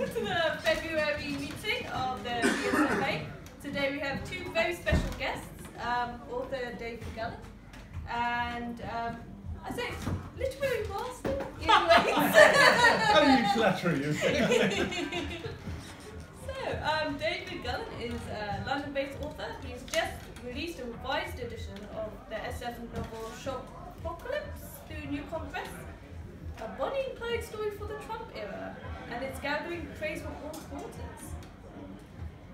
welcome to the February meeting of the BSFA. Today we have two very special guests, um, author Dave Gullen and um, I say literary master. How you flatter you? so, um, David Gullen is a London-based author. He's just released a revised edition of the SF novel Shop Apocalypse through NewCon Press a Bonnie and Clyde story for the Trump era, and it's gathering praise from all quarters.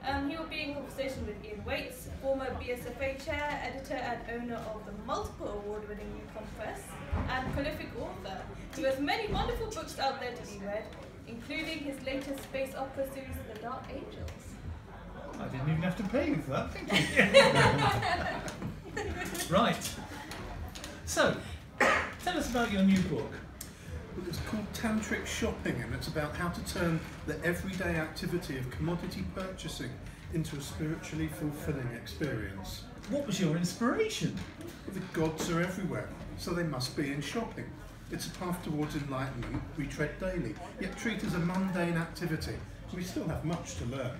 Um, he will be in conversation with Ian Whates, former BSFA chair, editor, and owner of the multiple award-winning NewCon Press, and prolific author, who has many wonderful books out there to be read, including his latest space opera series, The Dark Angels. I didn't even have to pay you for that, thank you. right. So, tell us about your new book. It's called Tantric Shopping and it's about how to turn the everyday activity of commodity purchasing into a spiritually fulfilling experience. What was your inspiration? The gods are everywhere, so they must be in shopping. It's a path towards enlightenment we tread daily, yet treat as a mundane activity. We still have much to learn.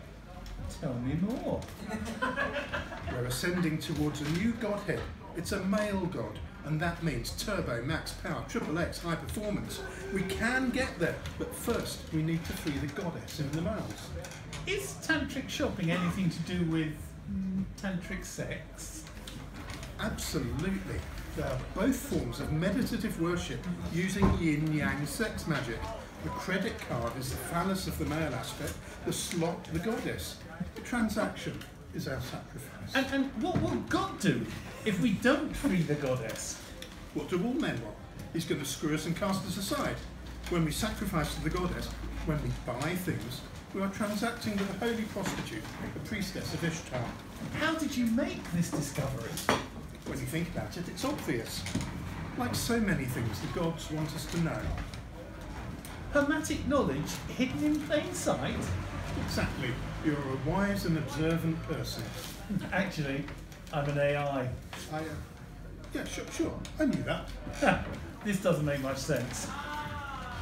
Tell me more. We're ascending towards a new godhead. It's a male god, and that means turbo, max power, triple X, high performance. We can get there, but first we need to free the goddess in the males. Is tantric shopping anything to do with mm, tantric sex? Absolutely. They are both forms of meditative worship using yin yang sex magic. The credit card is the phallus of the male aspect, the slot the goddess. The transaction is our sacrifice. And, and what will God do if we don't free the goddess? What do all men want? He's going to screw us and cast us aside. When we sacrifice to the goddess, when we buy things, we are transacting with a holy prostitute, a priestess of Ishtar. How did you make this discovery? When you think about it, it's obvious. Like so many things the gods want us to know. Hermetic knowledge hidden in plain sight? Exactly. You're a wise and observant person. Actually, I'm an AI. I, uh, yeah, sure, sure. I knew that. this doesn't make much sense.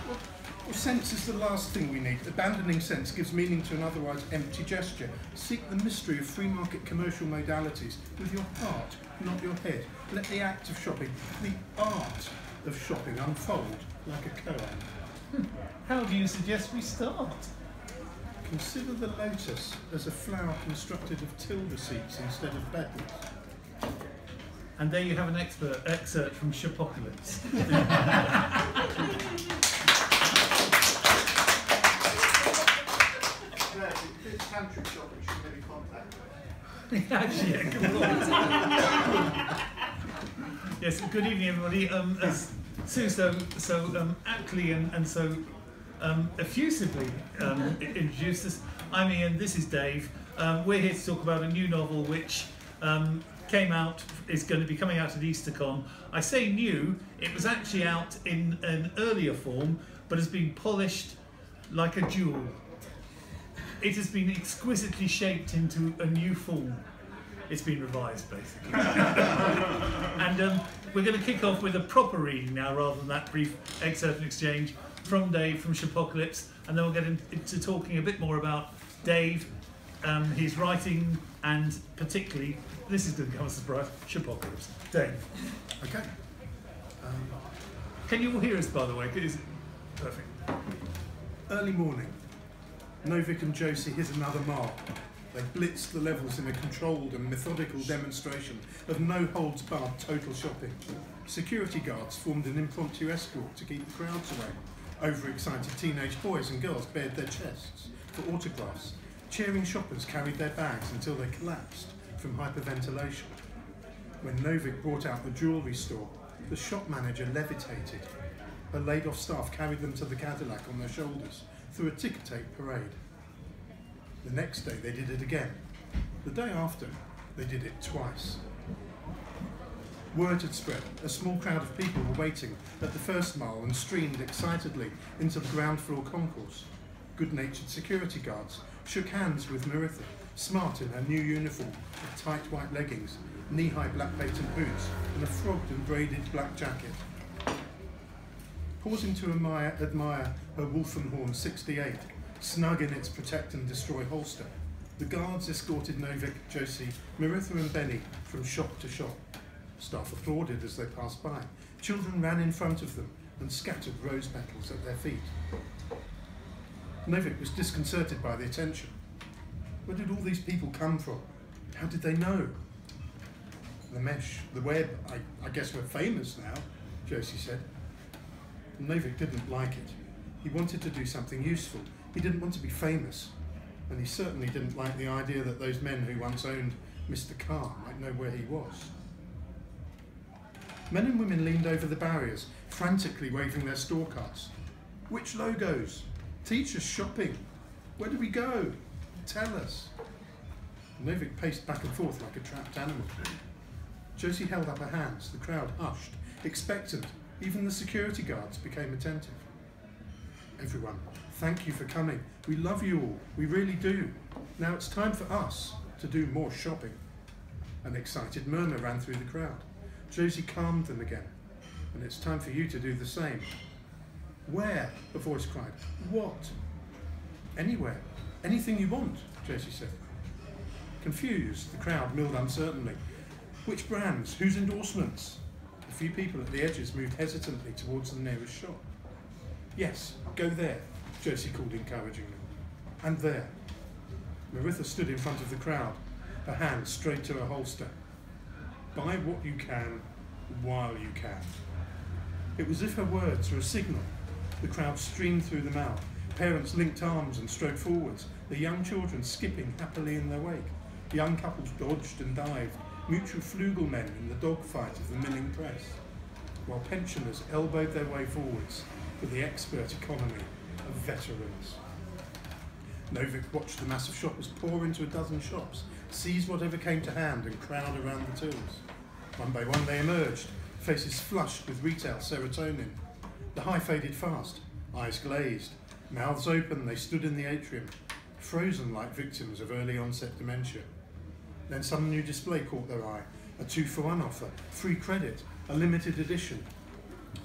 Well, sense is the last thing we need. Abandoning sense gives meaning to an otherwise empty gesture. Seek the mystery of free market commercial modalities with your heart, not your head. Let the act of shopping, the art of shopping, unfold like a koan. How do you suggest we start? Consider the lotus as a flower constructed of till receipts instead of bedrooms. And there you have an expert excerpt from Shopocalypse. it's tantric shopping, should maybe contact Actually, yeah, good yes, good evening, everybody. Um, as Sue so, so um, aptly and, and so um, effusively um, introduced us, I'm Ian, this is Dave. Um, we're here to talk about a new novel which um, came out, is going to be coming out at EasterCon. I say new, it was actually out in an earlier form, but has been polished like a jewel. It has been exquisitely shaped into a new form. It's been revised, basically. and um, we're going to kick off with a proper reading now, rather than that brief excerpt and exchange from Dave from Shopocalypse, and then we'll get into talking a bit more about Dave, um, his writing, and particularly, this is going to come as a surprise, Shopocalypse. Dave. Okay. Um, Can you all hear us, by the way? Is perfect. Early morning. Novik and Josie hit another mark. They blitzed the levels in a controlled and methodical demonstration of no holds barred total shopping. Security guards formed an impromptu escort to keep the crowds away. Overexcited teenage boys and girls bared their chests for autographs. Cheering shoppers carried their bags until they collapsed from hyperventilation. When Novik brought out the jewellery store, the shop manager levitated. Her laid off staff carried them to the Cadillac on their shoulders through a ticker tape parade. The next day they did it again. The day after, they did it twice. Word had spread. A small crowd of people were waiting at the first mile and streamed excitedly into the ground floor concourse. Good-natured security guards shook hands with Maritha, smart in her new uniform of tight white leggings, knee-high black patent boots, and a frogged and braided black jacket. Pausing to admire, admire her Wolfenhorn 68, snug in its protect and destroy holster. The guards escorted Novik, Josie, Maritha and Benny from shop to shop. Staff applauded as they passed by. Children ran in front of them and scattered rose petals at their feet. Novik was disconcerted by the attention. Where did all these people come from? How did they know? The mesh, the web, I, I guess we're famous now, Josie said. Novik didn't like it. He wanted to do something useful. He didn't want to be famous. And he certainly didn't like the idea that those men who once owned Mr. Carr might know where he was. Men and women leaned over the barriers, frantically waving their store cards. Which logos? Teach us shopping. Where do we go? Tell us. Novik paced back and forth like a trapped animal. Josie held up her hands. The crowd hushed, expectant. Even the security guards became attentive. Everyone, thank you for coming. We love you all. We really do. Now it's time for us to do more shopping. An excited murmur ran through the crowd. Josie calmed them again. And it's time for you to do the same. Where? A voice cried. What? Anywhere. Anything you want, Josie said. Confused, the crowd milled uncertainly. Which brands? Whose endorsements? A few people at the edges moved hesitantly towards the nearest shop. Yes, go there, Josie called encouragingly. And there. Maritha stood in front of the crowd, her hand straight to her holster. Buy what you can, while you can. It was as if her words were a signal. The crowd streamed through the mouth. Parents linked arms and strode forwards, the young children skipping happily in their wake. Young couples dodged and dived, mutual flugelmen in the dogfight of the milling press, while pensioners elbowed their way forwards with the expert economy of veterans. Novik watched the mass of shoppers pour into a dozen shops, seize whatever came to hand and crowd around the tills. One by one they emerged, faces flushed with retail serotonin. The high faded fast, eyes glazed, mouths open, they stood in the atrium, frozen like victims of early onset dementia. Then some new display caught their eye, a two for one offer, free credit, a limited edition.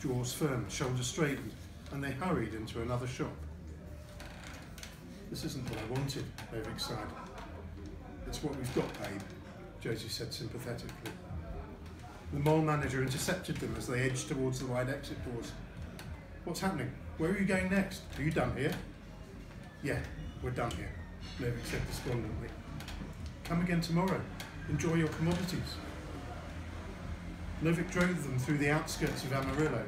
Jaws firm, shoulders straightened, and they hurried into another shop. This isn't what I wanted, Novik sighed. It's what we've got, babe, Josie said sympathetically. The mall manager intercepted them as they edged towards the wide exit doors. What's happening? Where are you going next? Are you done here? Yeah, we're done here, Novik said despondently. Come again tomorrow. Enjoy your commodities. Novik drove them through the outskirts of Amarillo,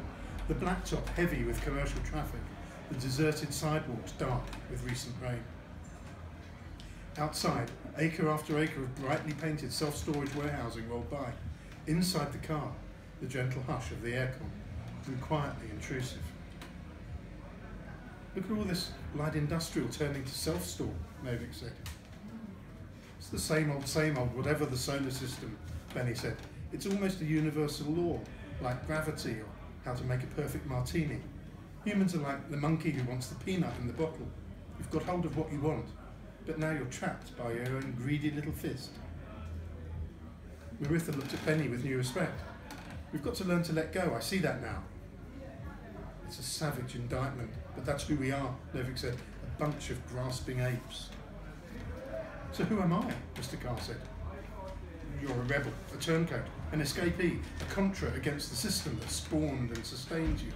the blacktop heavy with commercial traffic, the deserted sidewalks dark with recent rain. Outside, acre after acre of brightly painted self-storage warehousing rolled by. Inside the car, the gentle hush of the aircon grew quietly intrusive. Look at all this light industrial turning to self-store, Novik said. It's the same old, same old, whatever the solar system, Benny said. It's almost a universal law, like gravity or how to make a perfect martini. Humans are like the monkey who wants the peanut in the bottle. You've got hold of what you want, but now you're trapped by your own greedy little fist. Maritha looked at Benny with new respect. We've got to learn to let go, I see that now. It's a savage indictment, but that's who we are, Novik said, a bunch of grasping apes. So who am I? Mr. Carr said. You're a rebel, a turncoat, an escapee, a contra against the system that spawned and sustained you.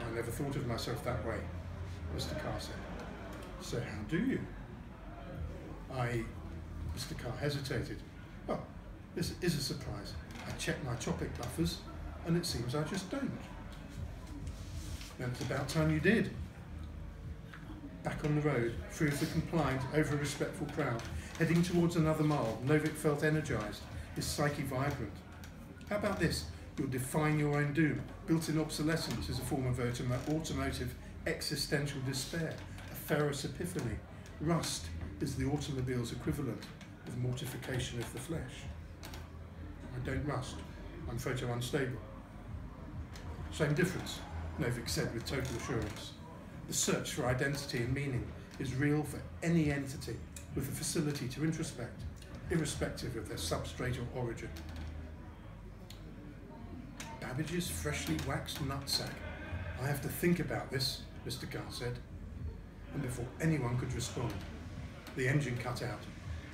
I never thought of myself that way, Mr. Carr said. So how do you? I, Mr. Carr hesitated. Well, this is a surprise. I checked my topic buffers, and it seems I just don't. Then it's about time you did. Back on the road, free of the compliant, over-respectful crowd, heading towards another mile, Novik felt energised, his psyche vibrant. How about this? You'll define your own doom. Built-in obsolescence is a form of automotive existential despair, a ferrous epiphany. Rust is the automobile's equivalent of mortification of the flesh. I don't rust. I'm photo unstable. Same difference, Novik said with total assurance. The search for identity and meaning is real for any entity with the facility to introspect, irrespective of their substrate or origin. Babbage's freshly waxed nutsack. I have to think about this, Mr. Carr said. and before anyone could respond, the engine cut out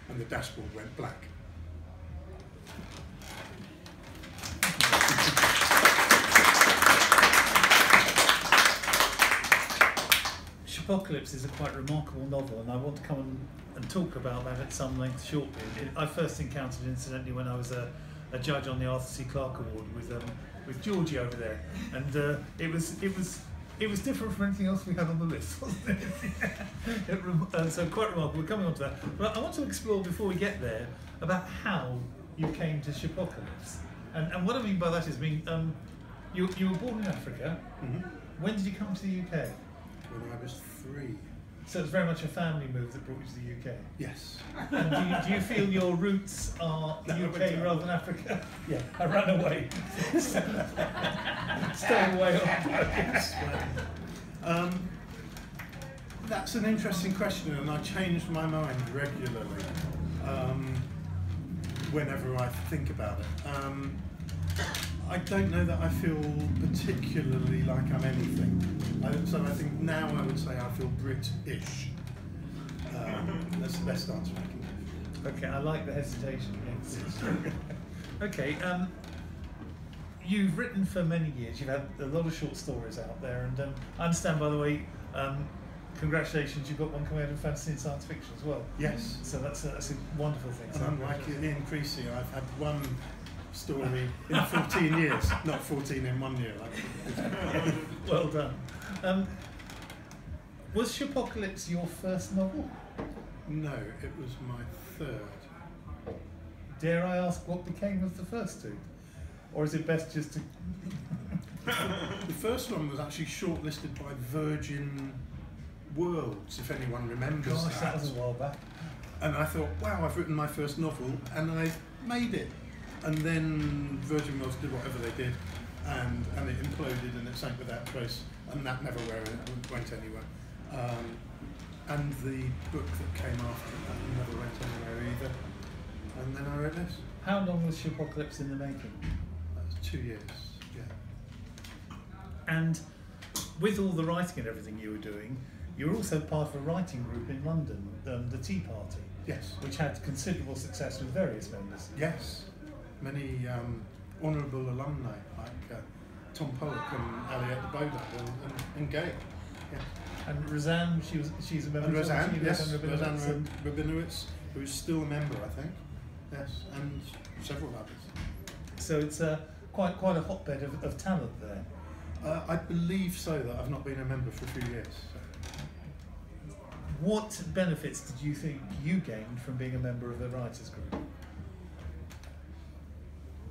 and the dashboard went black. Apocalypse is a quite remarkable novel, and I want to come and, and talk about that at some length shortly. It, I first encountered it incidentally when I was a, a judge on the Arthur C. Clarke Award with um, with Georgie over there, and uh, it was it was it was different from anything else we had on the list, wasn't it? it rem- uh, so quite remarkable. We're coming on to that, but I want to explore before we get there about how you came to Shopocalypse, and and what I mean by that is, I mean, um, you you were born in Africa. Mhm. When did you come to the UK? When I was three. So it's very much a family move that brought you to the UK. Yes. And do, you, do you feel your roots are No, UK rather than Africa? Yeah, I ran away. Stay away Um, that's an interesting question, and I change my mind regularly um, whenever I think about it. Um, I don't know that I feel particularly like I'm anything. I, so I think now I would say I feel British. Um, that's the best answer I can give. Okay, I like the hesitation. Okay, um, you've written for many years. You've had a lot of short stories out there, and um, I understand, by the way, um, congratulations, you've got one coming out in fantasy and science fiction as well. Yes. So that's a, that's a wonderful thing. And So unlike Ian Creasey, I've had one story in 14 years, not 14 in one year. Like, well done. Um, was Shopocalypse your first novel? no, it was my third. Dare I ask what became of the first two? Or is it best just to. The first one was actually shortlisted by Virgin Worlds, if anyone remembers Gosh, that was a while back. And I thought, wow, I've written my first novel, and I made it. And then Virgin Worlds did whatever they did, and, and it imploded and it sank without trace, and that never went, went anywhere. Um, and the book that came after that never went anywhere either. And then I wrote this. How long was Shopocalypse in the making? That was two years, yeah. And with all the writing and everything you were doing, you were also part of a writing group in London, um, the Tea Party, Yes. which had considerable success with various members. Yes, many um, honourable alumni like uh, Tom Pollock and Aliette de Bodard and, and, and Gail. Yeah. And Rosanne, she was she's a member And Rosanne, yes, Rosanne Rabinowitz, Rabinowitz, who is still a member, I think. Yes, and several others. So it's uh, quite quite a hotbed of, of talent there. Uh, I believe so that I've not been a member for a few years. So. What benefits did you think you gained from being a member of the writers group?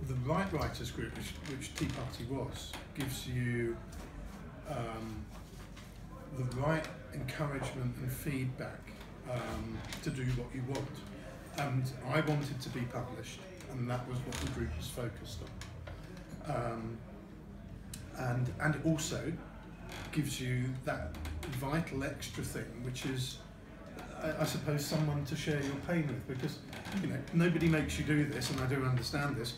The Right Writers Group, which, which Tea Party was, gives you um, the right encouragement and feedback um, to do what you want. And I wanted to be published, and that was what the group was focused on. Um, and and it also gives you that vital extra thing, which is, I, I suppose, someone to share your pain with, because you know nobody makes you do this, and I do understand this,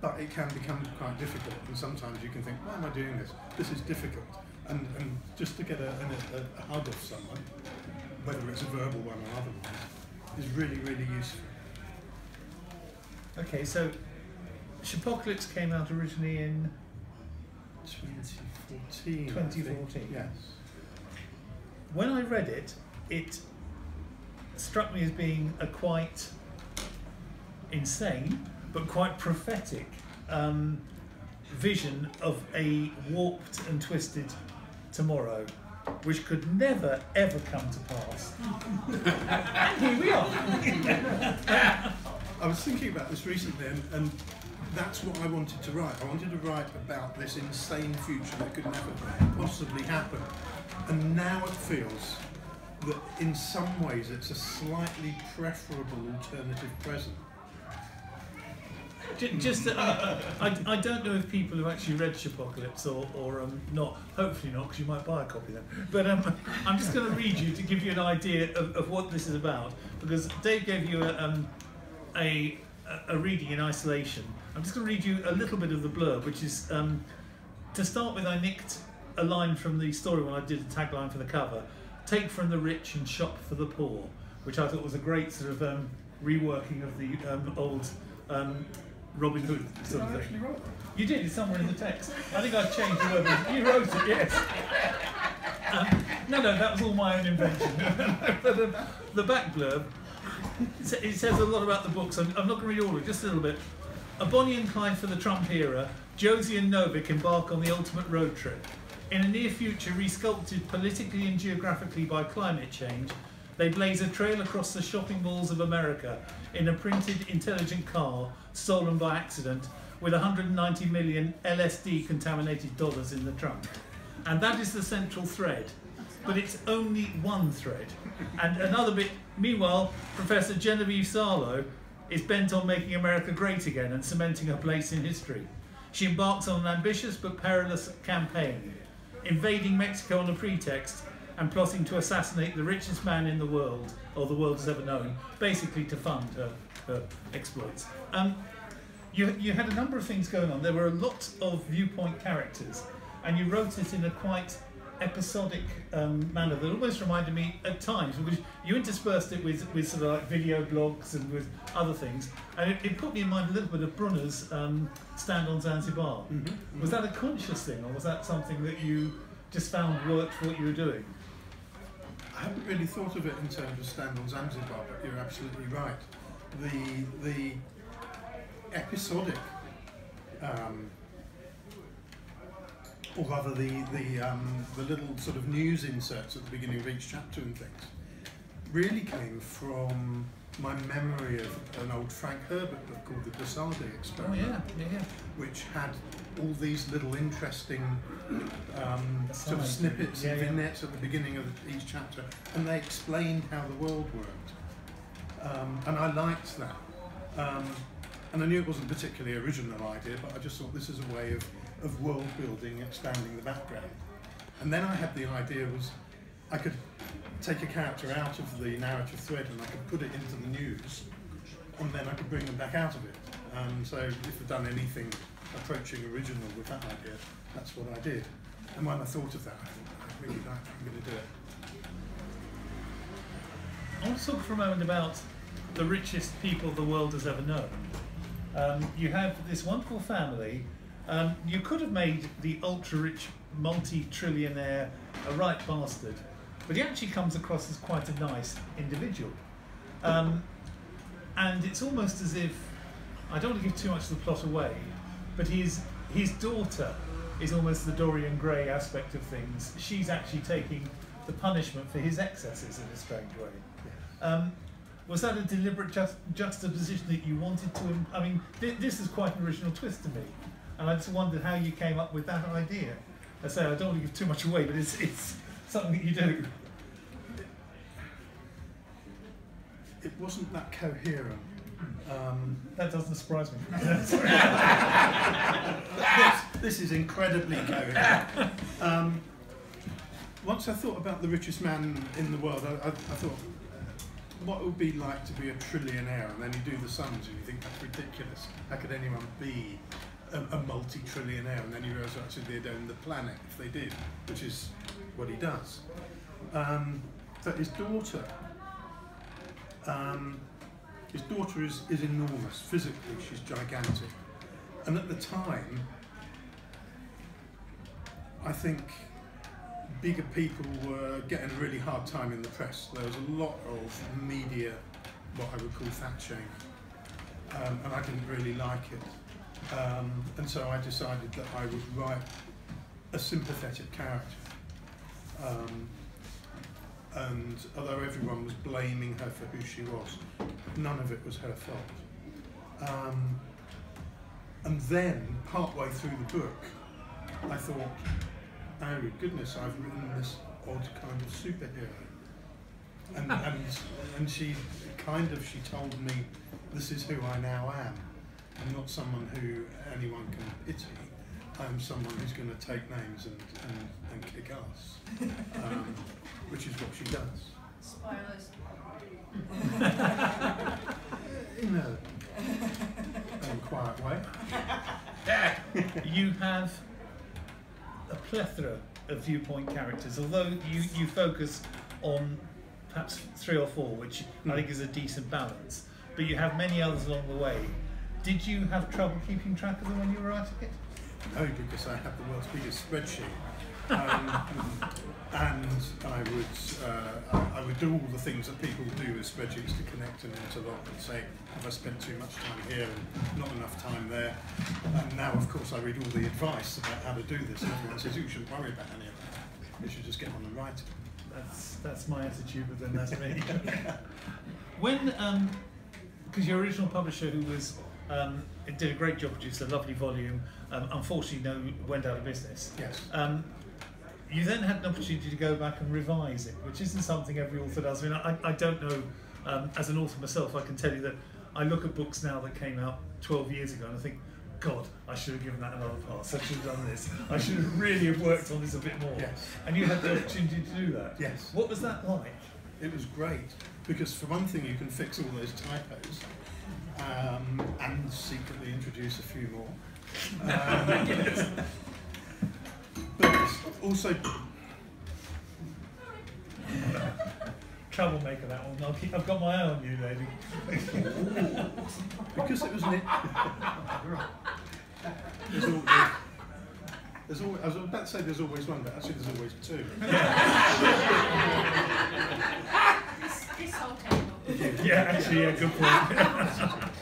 but it can become quite difficult, and sometimes you can think, why am I doing this? This is difficult, and and just to get a, a, a hug of someone, whether it's a verbal one or otherwise, is really really useful. Okay, so Shopocalypse came out originally in 2014. I think. 2014. Yes. when I read it, it struck me as being a quite insane but quite prophetic um, vision of a warped and twisted tomorrow, which could never ever come to pass. and here we are. I was thinking about this recently, and, and that's what I wanted to write. I wanted to write about this insane future that could never possibly happen. And now it feels that in some ways it's a slightly preferable alternative present. Ju- Just, uh, I, I don't know if people have actually read Shopocalypse or, or um, not, hopefully not, because you might buy a copy then. But um, I'm just going to read you to give you an idea of, of what this is about, because Dave gave you a, um, a, a reading in isolation. I'm just going to read you a little bit of the blurb, which is um, to start with, I nicked a line from the story when I did the tagline for the cover. take from the rich and shop for the poor, which I thought was a great sort of um, reworking of the um, old um, Robin Hood sort of thing. You did, it's somewhere in the text. I think I've changed the word. You wrote it, yes. Um, no, no, that was all my own invention. but um, the back blurb, it it says a lot about the books. I'm, I'm not going to read all of it, just a little bit. A Bonnie and Clyde for the Trump era, Josie and Novik embark on the ultimate road trip. In a near future resculpted politically and geographically by climate change, they blaze a trail across the shopping malls of America in a printed intelligent car stolen by accident with 190 million LSD contaminated dollars in the trunk. And that is the central thread. But it's only one thread. And another bit, meanwhile, Professor Genevieve Sarlo is bent on making America great again and cementing her place in history. She embarks on an ambitious but perilous campaign, invading Mexico on a pretext and plotting to assassinate the richest man in the world, or the world has ever known, basically to fund her, her exploits. Um, you, you had a number of things going on. There were a lot of viewpoint characters, and you wrote it in a quite episodic um, manner that almost reminded me at times because you interspersed it with, with sort of like video blogs and with other things, and it, it put me in mind a little bit of Brunner's um, stand on Zanzibar. Mhm. Was that a conscious thing, or was that something that you just found worked for what you were doing? I haven't really thought of it in terms of stand on Zanzibar, but you're absolutely right. The the episodic, um, or rather the the um, the little sort of news inserts at the beginning of each chapter and things, really came from my memory of an old Frank Herbert book called The Desalde Oh Experiment yeah, yeah, yeah. which had all these little interesting um, sort of snippets Yeah, and yeah. vignettes at the beginning of each chapter, and they explained how the world worked. Um, and I liked that. Um, and I knew it wasn't particularly original idea, but I just thought this is a way of, of world building, expanding the background. And then I had the idea was I could take a character out of the narrative thread and I could put it into the news, and then I could bring them back out of it. Um, so if I've done anything approaching original with that idea, that's what I did. And when I thought of that, I thought, really that, I'm going to do it. I want to talk for a moment about the richest people the world has ever known. Um, you have this wonderful family. Um, you could have made the ultra rich multi trillionaire a right bastard, but he actually comes across as quite a nice individual. Um, and it's almost as if I don't want to give too much of the plot away, but his his daughter is almost the Dorian Gray aspect of things. She's actually taking the punishment for his excesses in a strange way. Um, was that a deliberate just, juxtaposition that you wanted to? I mean, th- this is quite an original twist to me, and I just wondered how you came up with that idea. I say I don't want to give too much away, but it's it's something that you do. It wasn't that coherent. Um, That doesn't surprise me. this, this is incredibly coherent. Um, once I thought about the richest man in the world, I, I, I thought, what it would be like to be a trillionaire? And then you do the sums and you think that's ridiculous. How could anyone be a, a multi-trillionaire? And then you realise actually they'd own the planet if they did, which is what he does. Um, but his daughter, um, his daughter is, is enormous. Physically, she's gigantic. And at the time, I think bigger people were getting a really hard time in the press. There was a lot of media, what I would call fat shaming, um, and I didn't really like it. Um, and so I decided that I would write a sympathetic character. Um, and although everyone was blaming her for who she was, none of it was her fault. Um, and then, partway through the book, I thought, oh goodness, I've written this odd kind of superhero. And, and, and she kind of, she told me, this is who I now am. I'm not someone who anyone can pity. I'm someone who's going to take names and, and, and kick ass, um, which is what she does. Spoilers. In a, in quiet way. you have a plethora of viewpoint characters, although you, you focus on perhaps three or four, which I think is a decent balance. But you have many others along the way. Did you have trouble keeping track of them when you were writing it? No, because I have the world's biggest spreadsheet. Um, and I would uh, I would do all the things that people do with spreadsheets to connect and interlock and say, have I spent too much time here and not enough time there? And now, of course, I read all the advice about how to do this, and everyone says you shouldn't worry about any of that. You should just get on and write it. That's that's my attitude, but then that's me. when because your original publisher, who was um, did a great job, produced a lovely volume. Um, unfortunately, no went out of business. Yes. Um, you then had an opportunity to go back and revise it, which isn't something every author does. I mean, I, I don't know, um, as an author myself, I can tell you that I look at books now that came out 12 years ago and I think, God, I should have given that another pass. I should have done this. I should have really have worked on this a bit more. Yes. And you had the opportunity to do that. Yes. What was that like? It was great because for one thing you can fix all those typos um, and secretly introduce a few more. Um, but also Troublemaker, that one. I'll keep, I've got my eye on you, lady. because it was an there's, al- there's always, I was about to say there's always one, but actually there's always two. This, this whole table. yeah, actually, yeah, good point.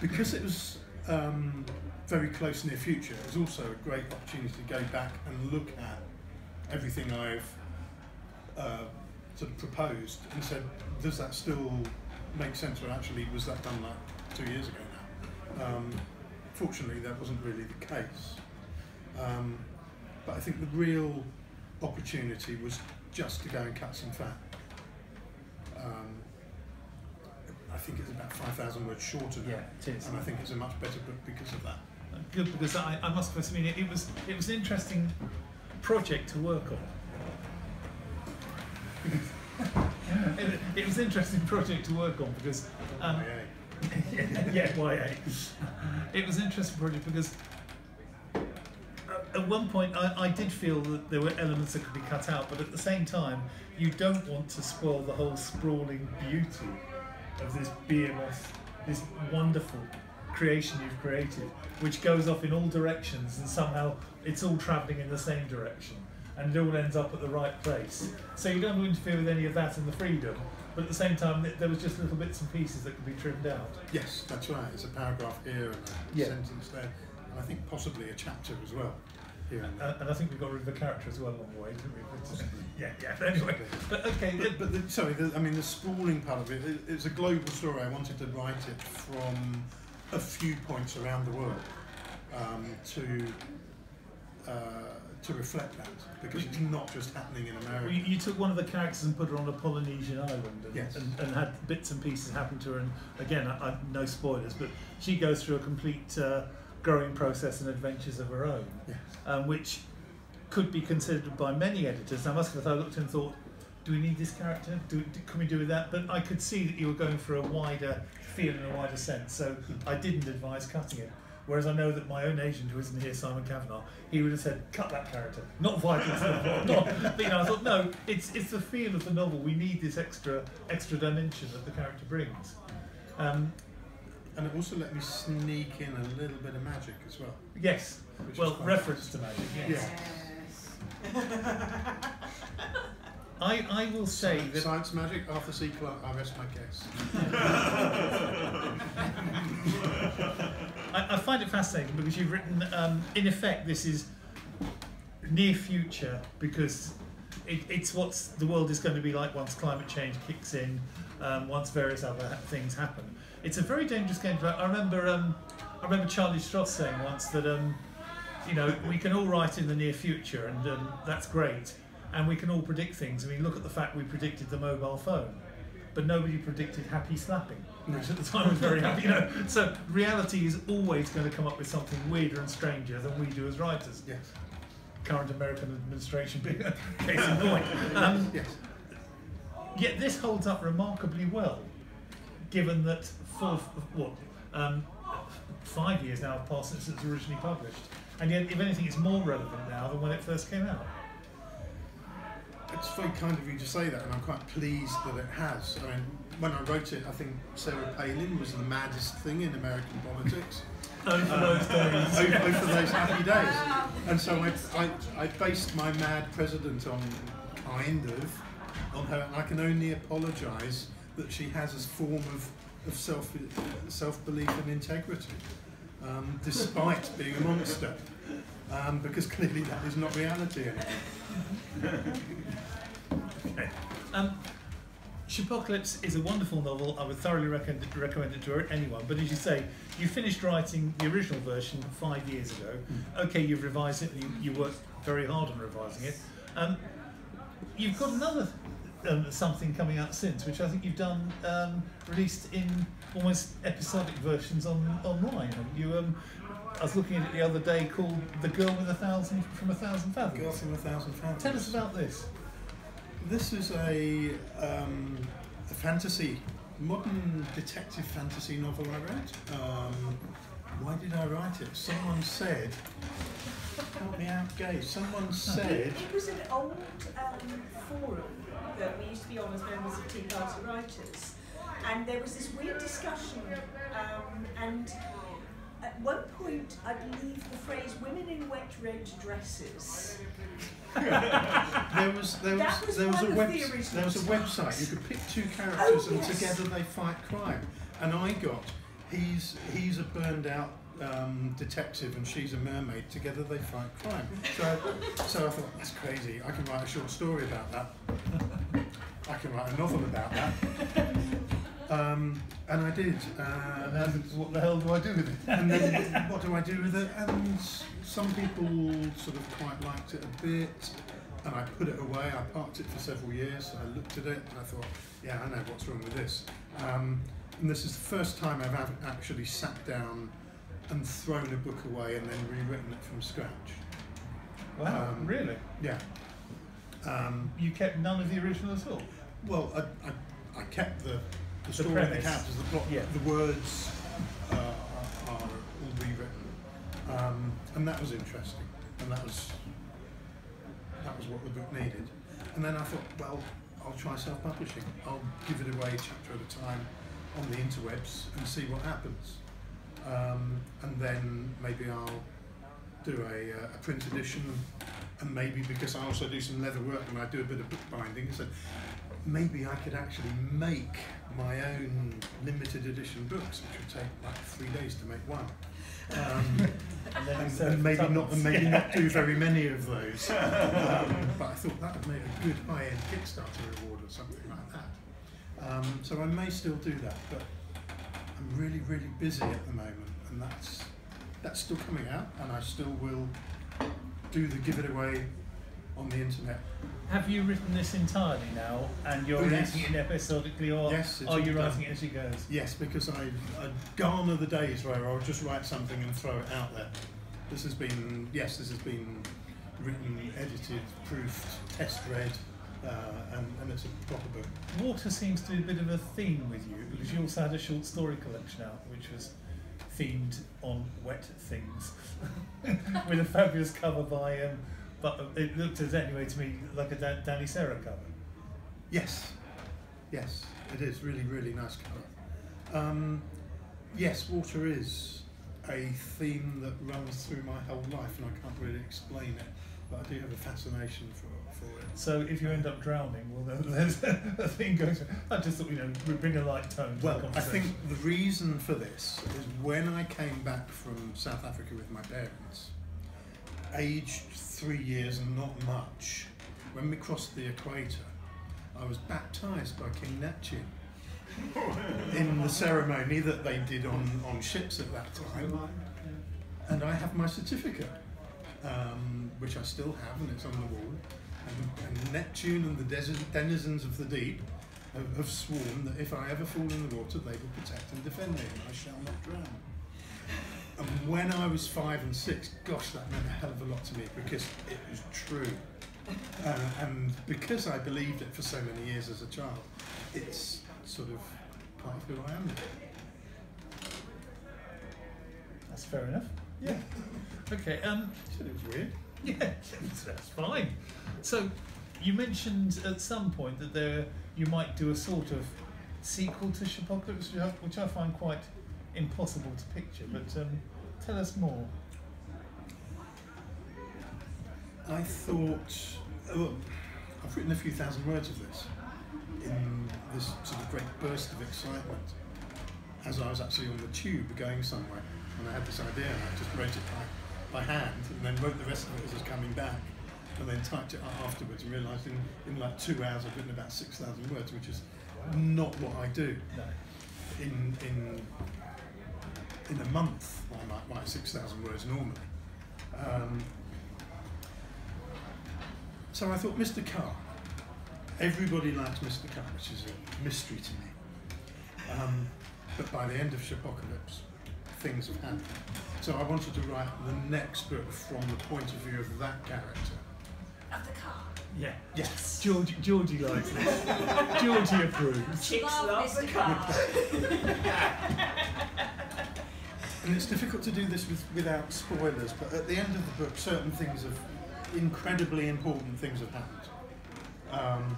because it was um, very close near future, was also a great opportunity to go back and look at everything I've uh, sort of proposed and said, does that still make sense, or actually was that done like two years ago now? Um, fortunately, that wasn't really the case. Um, but I think the real opportunity was just to go and cut some fat. Um, I think it's about 5,000 words shorter now. Yeah, it is. And I think it's a much better book because of that. Good because I, I must confess, I mean, it, it was it was an interesting project to work on. it, it was an interesting project to work on because um, Yeah. yeah, YA. It was an interesting project because at one point I, I did feel that there were elements that could be cut out, but at the same time, you don't want to spoil the whole sprawling beauty of this behemoth, this wonderful creation you've created, which goes off in all directions and somehow it's all travelling in the same direction and it all ends up at the right place. So you don't interfere with any of that and the freedom, but at the same time, there was just little bits and pieces that could be trimmed out. Yes, that's right. It's a paragraph here and a Yeah. sentence there, and I think possibly a chapter as well. Here and. Uh, and I think we got rid of the character as well along the way, didn't we? But, yeah, yeah. Anyway, but okay. But, but the, sorry, the, I mean the sprawling part of it, it, it's a global story. I wanted to write it from a few points around the world um, to uh, to reflect that, because it's not just happening in Well, America. You, you took one of the characters and put her on a Polynesian island and, Yes. and, and had bits and pieces happen to her. And again, I, I, no spoilers, but she goes through a complete uh, growing process and adventures of her own, Yes. um, which could be considered by many editors. I must have I looked and thought, do we need this character? Do, can we do with that? But I could see that you were going for a wider feel and a wider sense, so I didn't advise cutting it. Whereas I know that my own agent, who isn't here, Simon Kavanagh, he would have said, "Cut that character, not vital to the plot." Not, but, you know, I thought, no, it's it's the feel of the novel. We need this extra extra dimension that the character brings. Um, And it also let me sneak in a little bit of magic as well. yes, which well, reference to magic. Yes. Yeah. I I will say Science, that science magic, Arthur C. Clarke, I rest my case. I, I find it fascinating because you've written, um, in effect, this is near future because it, it's what the world is going to be like once climate change kicks in, um, once various other things happen. It's a very dangerous game. To, I remember, um, I remember Charlie Stross saying once that, um, you know, we can all write in the near future, and um, that's great, and we can all predict things. I mean, look at the fact we predicted the mobile phone. But nobody predicted happy slapping, which at the time was very happy. You know, so reality is always going to come up with something weirder and stranger than we do as writers. Yes. Current American administration being a case in point. Um, Yes. yet this holds up remarkably well, given that for what um, five years now have passed since it was originally published, and yet if anything, it's more relevant now than when it first came out. it's very kind of you to say that, and I'm quite pleased that it has. I mean, when I wrote it, I think Sarah Palin was the maddest thing in American politics. For those uh, days. over, over those happy days. And so I, I, I based my mad president on kind of on her. I can only apologise that she has a form of, of self uh, self belief and integrity, um, despite being a monster. Um, because clearly that is not reality anymore. Okay. Um, Shopocalypse is a wonderful novel. I would thoroughly recommend, recommend it to anyone. But as you say, you finished writing the original version five years ago. Okay, you've revised it. You, you worked very hard on revising it. Um, you've got another um, something coming out since, which I think you've done um, released in almost episodic versions on online. You, um, I was looking at it the other day, called "The Girl with a Thousand from a Thousand Fathoms." Girl from a Thousand Fathoms. Tell us about this. This is a, um, a fantasy, modern detective fantasy novel I read. Um, why did I write it? Someone said, help me out, Gay. Someone said, It was an old um, forum that we used to be on as members of Tea Party Writers, and there was this weird discussion, um, and at one point, I believe the phrase "women in wet red dresses." there was there was, was there was a web, the there was a website. You could pick two characters Oh, and together they fight crime. And I got he's he's a burned out um, detective and she's a mermaid. Together they fight crime. So so I thought that's crazy. I can write a short story about that. I can write a novel about that. Um, and I did. Uh, And then, what the hell do I do with it? and then what do I do with it? And some people sort of quite liked it a bit, and I put it away. I parked it for several years. I looked at it and I thought, yeah, I know what's wrong with this. Um, and this is the first time I've actually sat down and thrown a book away and then rewritten it from scratch. Wow, Um, really? Yeah. Um, You kept none of the original at all? well, I, I, I kept the, the story, the premise. characters, the plot, Yeah. the words uh, are, are all rewritten, um, and that was interesting, and that was that was what the book needed. And then I thought, well, I'll try self-publishing. I'll give it away chapter at a time on the interwebs and see what happens, um, and then maybe I'll do a, uh, a print edition, and maybe because I also do some leather work and I do a bit of bookbinding, so maybe I could actually make my own limited edition books, which would take like three days to make one. Um, And and, and maybe not, and maybe not do very many of those. Um, but I thought that would make a good high-end Kickstarter reward or something like that. Um, so I may still do that, but I'm really, really busy at the moment, and that's that's still coming out, and I still will do the give it away on the internet. Have you written this entirely now, and you're Oh, yes. releasing it episodically, or Yes, are you writing done. it as it goes? Yes, because I, I garner the days where I'll just write something and throw it out there. This has been, yes, this has been written, edited, proofed, test read, uh, and, and it's a proper book. Water seems to be a bit of a theme with you, because you also had a short story collection out, which was themed on wet things, with a fabulous cover by, um, but it looked as anyway to me like a Dan- Dani Serra cover. Yes, yes, it is really, really nice cover. Um, yes, water is a theme that runs through my whole life, and I can't really explain it, but I do have a fascination for, for it. So if you end up drowning, well, there's a thing going. To, I just thought you know we bring a light tone. To Well, I think the reason for this is when I came back from South Africa with my parents, aged three years and not much, when we crossed the equator, I was baptized by King Neptune in the ceremony that they did on, on ships at that time. And I have my certificate, um, which I still have, and it's on the wall. And, and Neptune and the des- denizens of the deep have, have sworn that if I ever fall in the water, they will protect and defend me, and I shall not drown. And when I was five and six, gosh, that meant a hell of a lot to me because it was true. Uh, and because I believed it for so many years as a child, it's sort of part of who I am. that's fair enough. Yeah. Okay. Um. Said it was weird. Yeah, that's fine. So, you mentioned at some point that there you might do a sort of sequel to I, which I find quite impossible to picture. But um, tell us more. I thought, oh, I've written a few thousand words of this in this sort of great burst of excitement as I was actually on the tube going somewhere and I had this idea and I just wrote it by, by hand and then wrote the rest of it as I was coming back and then typed it up afterwards and realised in, in like two hours I've written about 6,000 words, which is not what I do. No. In, in, in a month, I might write 6,000 words normally. Um, so I thought, Mr. Carr. Everybody likes Mr. Carr, which is a mystery to me. Um, but by the end of Shopocalypse, things have happened. So I wanted to write the next book from the point of view of that character. Of the car. Yeah. Yes. Georgie, Georgie likes this. Georgie approves. Chicks Love love the Mr. car. And it's difficult to do this with, without spoilers, but at the end of the book, certain things have, incredibly important things have happened. Um,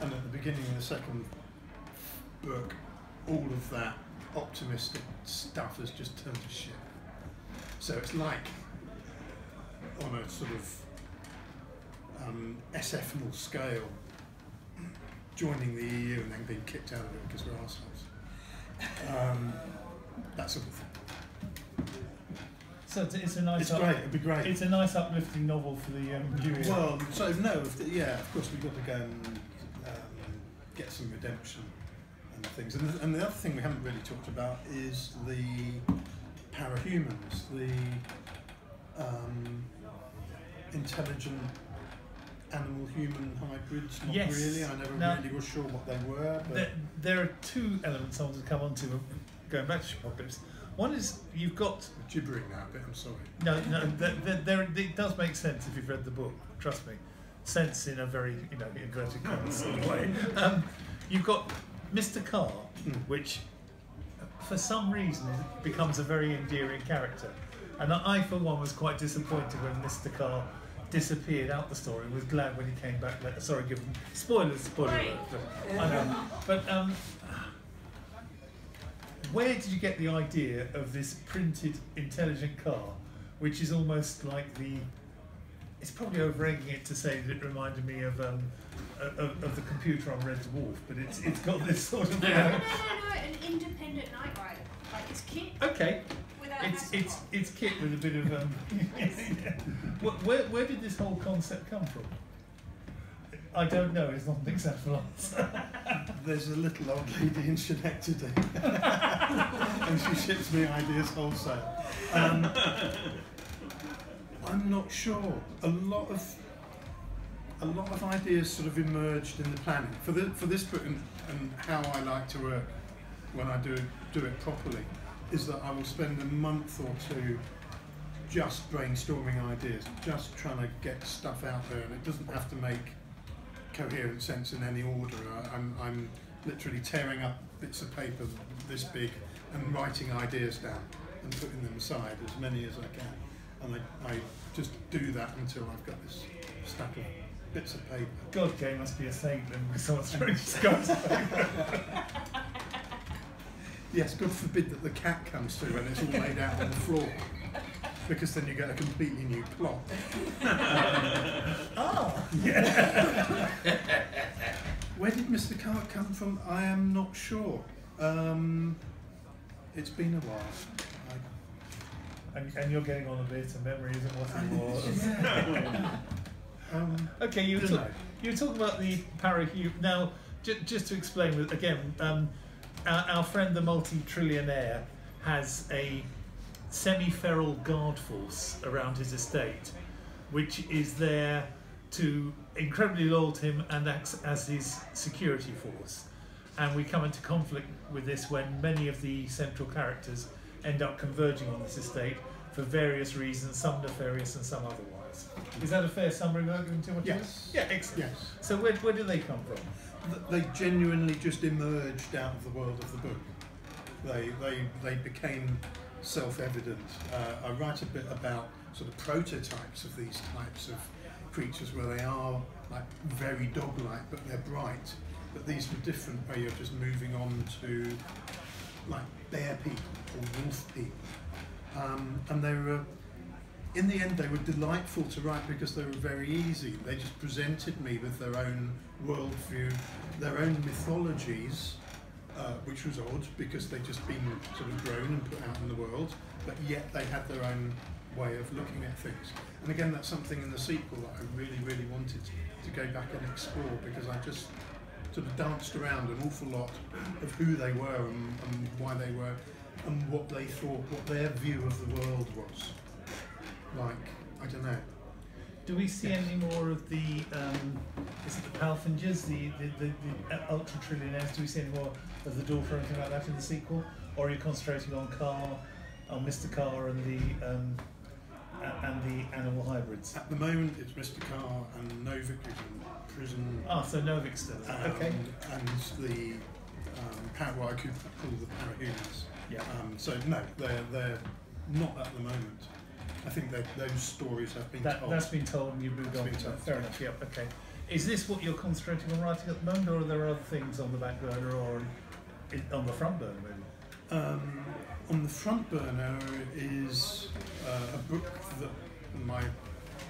and at the beginning of the second book, all of that optimistic stuff has just turned to shit. So it's like on a sort of um, scale, joining the EU and then being kicked out of it because we're assholes. Um, that sort of thing. So it's, it's a nice. It's up- great. It'd be great. It's a nice uplifting novel for the um, new era. well, so no, the, yeah, of course we've got to go and um, get some redemption and things. And the, and the other thing we haven't really talked about is the parahumans, the um, intelligent animal-human hybrids. Not Yes. really. I never Now- really was sure what they were. But there, there are two elements I want to come on to going back to Apocalypse. One is you've got I'm gibbering now a bit. I'm sorry. no, no. There, there, there, it does make sense if you've read the book. Trust me, sense in a very you know inverted commas sort of way. Um, you've got Mr. Carr, Hmm. which for some reason becomes a very endearing character, and I for one was quite disappointed when Mr. Carr disappeared out the story. Was glad when he came back later. Sorry, give them spoilers. Spoiler. Right. I know, but um, where did you get the idea of this printed intelligent car, which is almost like the? It's probably over-egging it to say that it reminded me of um, of, of the computer on Red Dwarf, but it's it's got this sort of. No, no, no, no, an independent Knight Rider. Like it's kit Okay, without it's hassle. it's it's kit with a bit of um. Where, where where did this whole concept come from? I don't know. It's not an acceptable answer. There's a little old lady in Schenectady, and she ships me ideas wholesale. Um, I'm not sure. A lot of a lot of ideas sort of emerged in the planning for the, for this book, and, and how I like to work when I do do it properly is that I will spend a month or two just brainstorming ideas, just trying to get stuff out there, and it doesn't have to make coherent sense in any order. I, I'm, I'm literally tearing up bits of paper this big and writing ideas down and putting them aside, as many as I can. And I, I just do that until I've got this stack of bits of paper. God, Gaie must be a saint then, with someone's throwing. Yes, God forbid that the cat comes through and it's all laid out on the floor. Because then you get a completely new plot. Ah, Where did Mr. Carr come from? I am not sure. Um, it's been a while. I, and, and you're getting on a bit, and memory isn't what it was. yeah. um, Okay, you were, talk, you were talking about the parahu. Now, j- just to explain again, um, our, our friend the multi-trillionaire has a semi-feral guard force around his estate, which is there to incredibly loyal to him and acts as his security force. And we come into conflict with this when many of the central characters end up converging on this estate for various reasons, some nefarious and some otherwise. Is that a fair summary without giving too much? Yes. Yeah, excellent. yes. So where, where do they come from? They genuinely just emerged out of the world of the book. They, they, they became self-evident. Uh, I write a bit about sort of prototypes of these types of creatures where they are like very dog-like, but they're bright. But these were different, where you're just moving on to like bear people or wolf people, um, and they were. In the end, they were delightful to write because they were very easy. They just presented me with their own worldview, their own mythologies, uh, which was odd because they'd just been sort of grown and put out in the world, but yet they had their own way of looking at things. And again, that's something in the sequel that I really, really wanted to go back and explore because I just sort of danced around an awful lot of who they were and, and why they were and what they thought, what their view of the world was. Like, I don't know. Do we see any more of the, um, is it the Palfingers, the, the, the, the ultra trillionaires? Do we see any more of the Dwarf or anything like that in the sequel? Or are you concentrating on Carr, on Mr. Carr and the um, a- and the animal hybrids? At the moment, it's Mr. Carr and Novik who's in prison. Ah, so Novik still. um, okay. And the um, par- what I could call the parahumans. Yeah. Um, so no, they're they're not at the moment. I think that those stories have been That, told. that's been told and you've moved That's on. been to told. Fair enough. Yep. Okay. Is this what you're concentrating on writing at the moment, or are there other things on the back burner or in, on the front burner, maybe? Um, on the front burner is uh, a book that my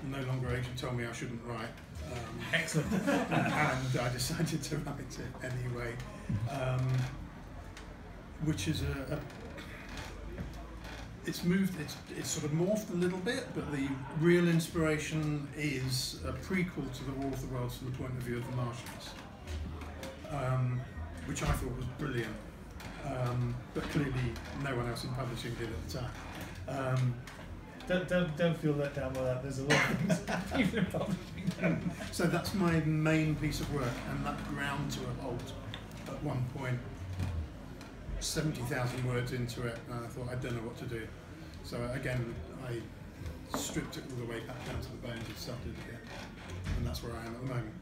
no longer agent told me I shouldn't write. Um, Excellent. and I decided to write it anyway, um, which is a, a it's moved, it's, it's sort of morphed a little bit, but the real inspiration is a prequel to the War of the Worlds from the point of view of the Martians, um, which I thought was brilliant, um, but clearly no one else in publishing did at the time. Um, Don't, don't, don't feel let down by that. There's a lot of things been publishing. So that's my main piece of work, and that ground to a halt at one point. 70,000 words into it, and I thought I don't know what to do. So again, I stripped it all the way back down to the bones and started again. And that's where I am at the moment.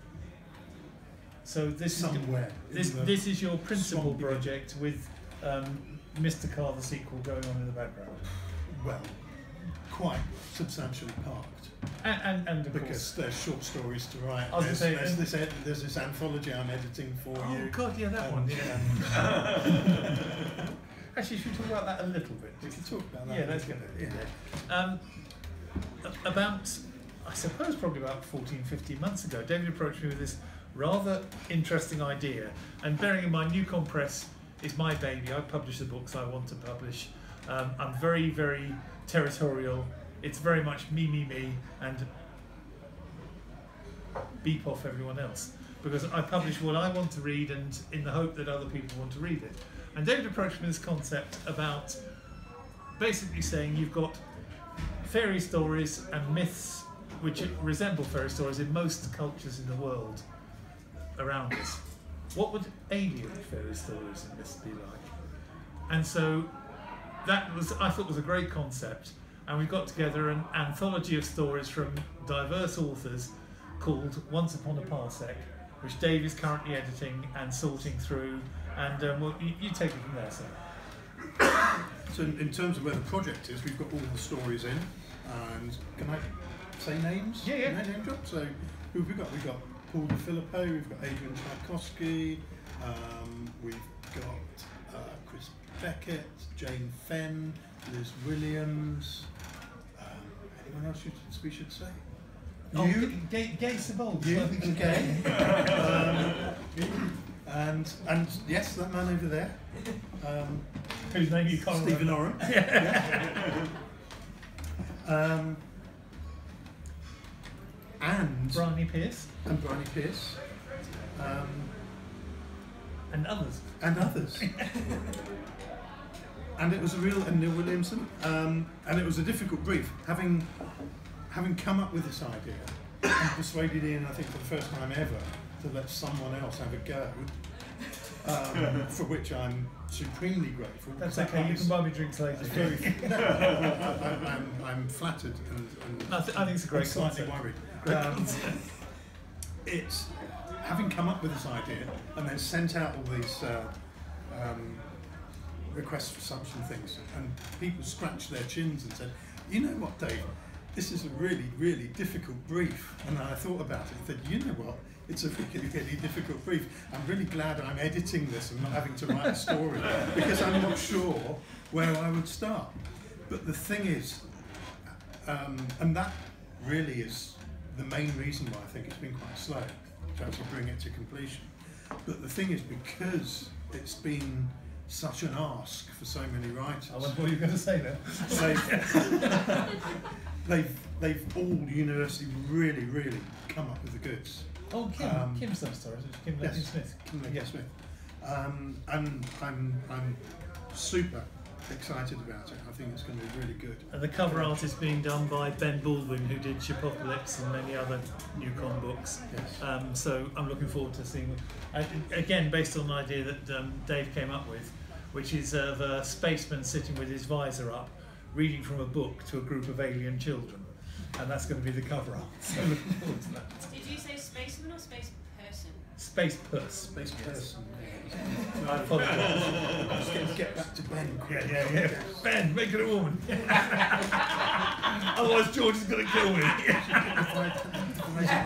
So this is Somewhere. this in the- this is your principal project with um, Mr. Carr the sequel going on in the background, well, quite substantially parked. and and, and of Because course. there's short stories to write. I was gonna There's, say, there's, this, ed- there's this anthology I'm editing for Oh you. God, yeah, that and- one. Yeah. Actually, should we talk about that a little bit? we can talk about that. Yeah, a let's get it. yeah. Um, about, I suppose, probably about 14, 15 months ago, David approached me with this rather interesting idea. And bearing in mind, NewCon Press is my baby. I publish the books I want to publish. Um, I'm very, very territorial. It's very much me, me, me, and beep off everyone else. Because I publish what I want to read and in the hope that other people want to read it. And David approached me this concept about basically saying you've got fairy stories and myths which resemble fairy stories in most cultures in the world around us. What would alien fairy stories and myths be like? And so that was I thought was a great concept, and we got together an anthology of stories from diverse authors called Once Upon a Parsec, which Dave is currently editing and sorting through. And um, well, you, you take it from there, sir. So in, in terms of where the project is, we've got all the stories in, and can I say names? Yeah, yeah. Can I name drop? So who have we got? We've got Paul Di Filippo, we've got Adrian Tchaikovsky, um, we've got uh, Chris Beckett, Jaine Fenn, Liz Williams. Um, anyone else you, we should say? Oh, You? Gaie, Gaie Sebold. You okay? um, and and yes, that man over there, um, Whose name you can't Stephen remember. Oram. Yeah. um, and Bryony Pierce and Bryony Pierce, um, and others. and others. and it was a real and Neil Williamson, um, and it was a difficult brief. Having having come up with this idea and persuaded Ian, I think for the first time ever, to let someone else have a go. Um, for which I'm supremely grateful. That's That okay. You can buy me drinks later. It's very. no, I, I'm, I'm flattered and, and I, th- I think it's a great slightly worried. Um. It's having come up with this idea and then sent out all these uh, um, requests for submission things, and people scratched their chins and said, "You know what, Dave? this is a really, really difficult brief. And I thought about it and said, you know what? It's a really, really difficult brief. I'm really glad I'm editing this and not having to write a story because I'm not sure where I would start. But the thing is, um, and that really is the main reason why I think it's been quite slow to actually bring it to completion. But the thing is, because it's been such an ask for so many writers, I wonder what you're going to say then. they've, they've, they've all university really, really come up with the goods. Oh, Kim. Um, Kim's done stories. Kim yes. Smith. Kim. Smith. Um, and I'm, I'm super excited about it. I think it's going to be really good. And the cover art is being done by Ben Baldwin, who did Shopocalypse and many other NewCon books. Yes. Um, so I'm looking forward to seeing. Uh, again, based on an idea that um, Dave came up with, which is of a spaceman sitting with his visor up, reading from a book to a group of alien children, and that's going to be the cover art. So looking forward to that. Did you say spaceman or space person? Space Puss. Space person. I apologise. Let's get, get back to Ben. Yeah, yeah, yeah. Ben, make it a woman. Otherwise, George is going to kill me. Yeah,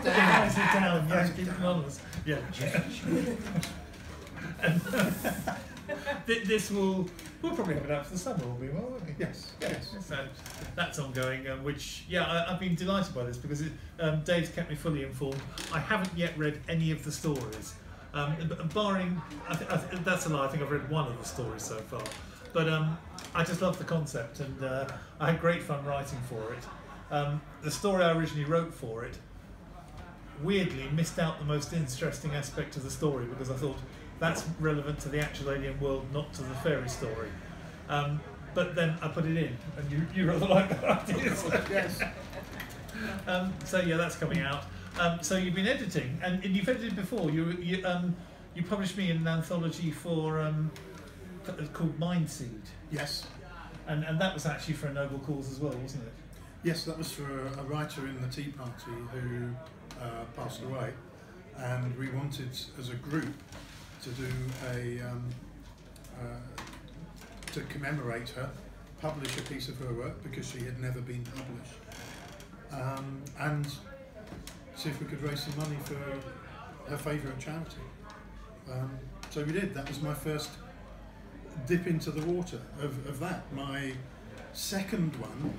sit down. Yeah, keep it anonymous. Yeah. Uh, Th- this will. We'll probably have it out for the summer, will we? Well, won't we? Yes, yes. so that's ongoing, um, which, yeah, I, I've been delighted by this because it, um, Dave's kept me fully informed. I haven't yet read any of the stories, um, barring, I th- I th- that's a lie, I think I've read one of the stories so far. But um, I just love the concept and uh, I had great fun writing for it. Um, the story I originally wrote for it weirdly missed out the most interesting aspect of the story because I thought that's relevant to the actual alien world, not to the fairy story. Um, but then I put it in, and you, you rather like that idea. So, Yes. um, so yeah, that's coming out. Um, so you've been editing, and, and you've edited before. You you um, you published me in an anthology for um, called Mind Seed, Yes. and and that was actually for a noble cause as well, wasn't it? Yes, that was for a, a writer in the T Party who uh, passed away, and we wanted, as a group, to do a um, uh, to commemorate her, publish a piece of her work because she had never been published, um, and see if we could raise some money for her favourite charity. Um, so we did. That was my first dip into the water of, of that. My second one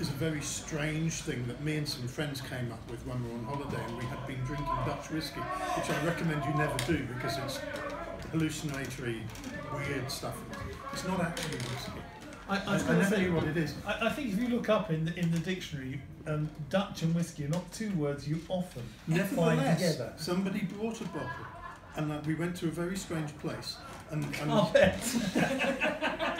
is a very strange thing that me and some friends came up with when we were on holiday and we had been drinking Dutch whiskey, which I recommend you never do because it's hallucinatory, weird stuff. It's not actually whiskey. I, I, I, I never say, knew what it is. I, I think if you look up in the, in the dictionary, um, Dutch and whiskey are not two words you often find Nevertheless, together. somebody brought a bottle and uh, we went to a very strange place and, and.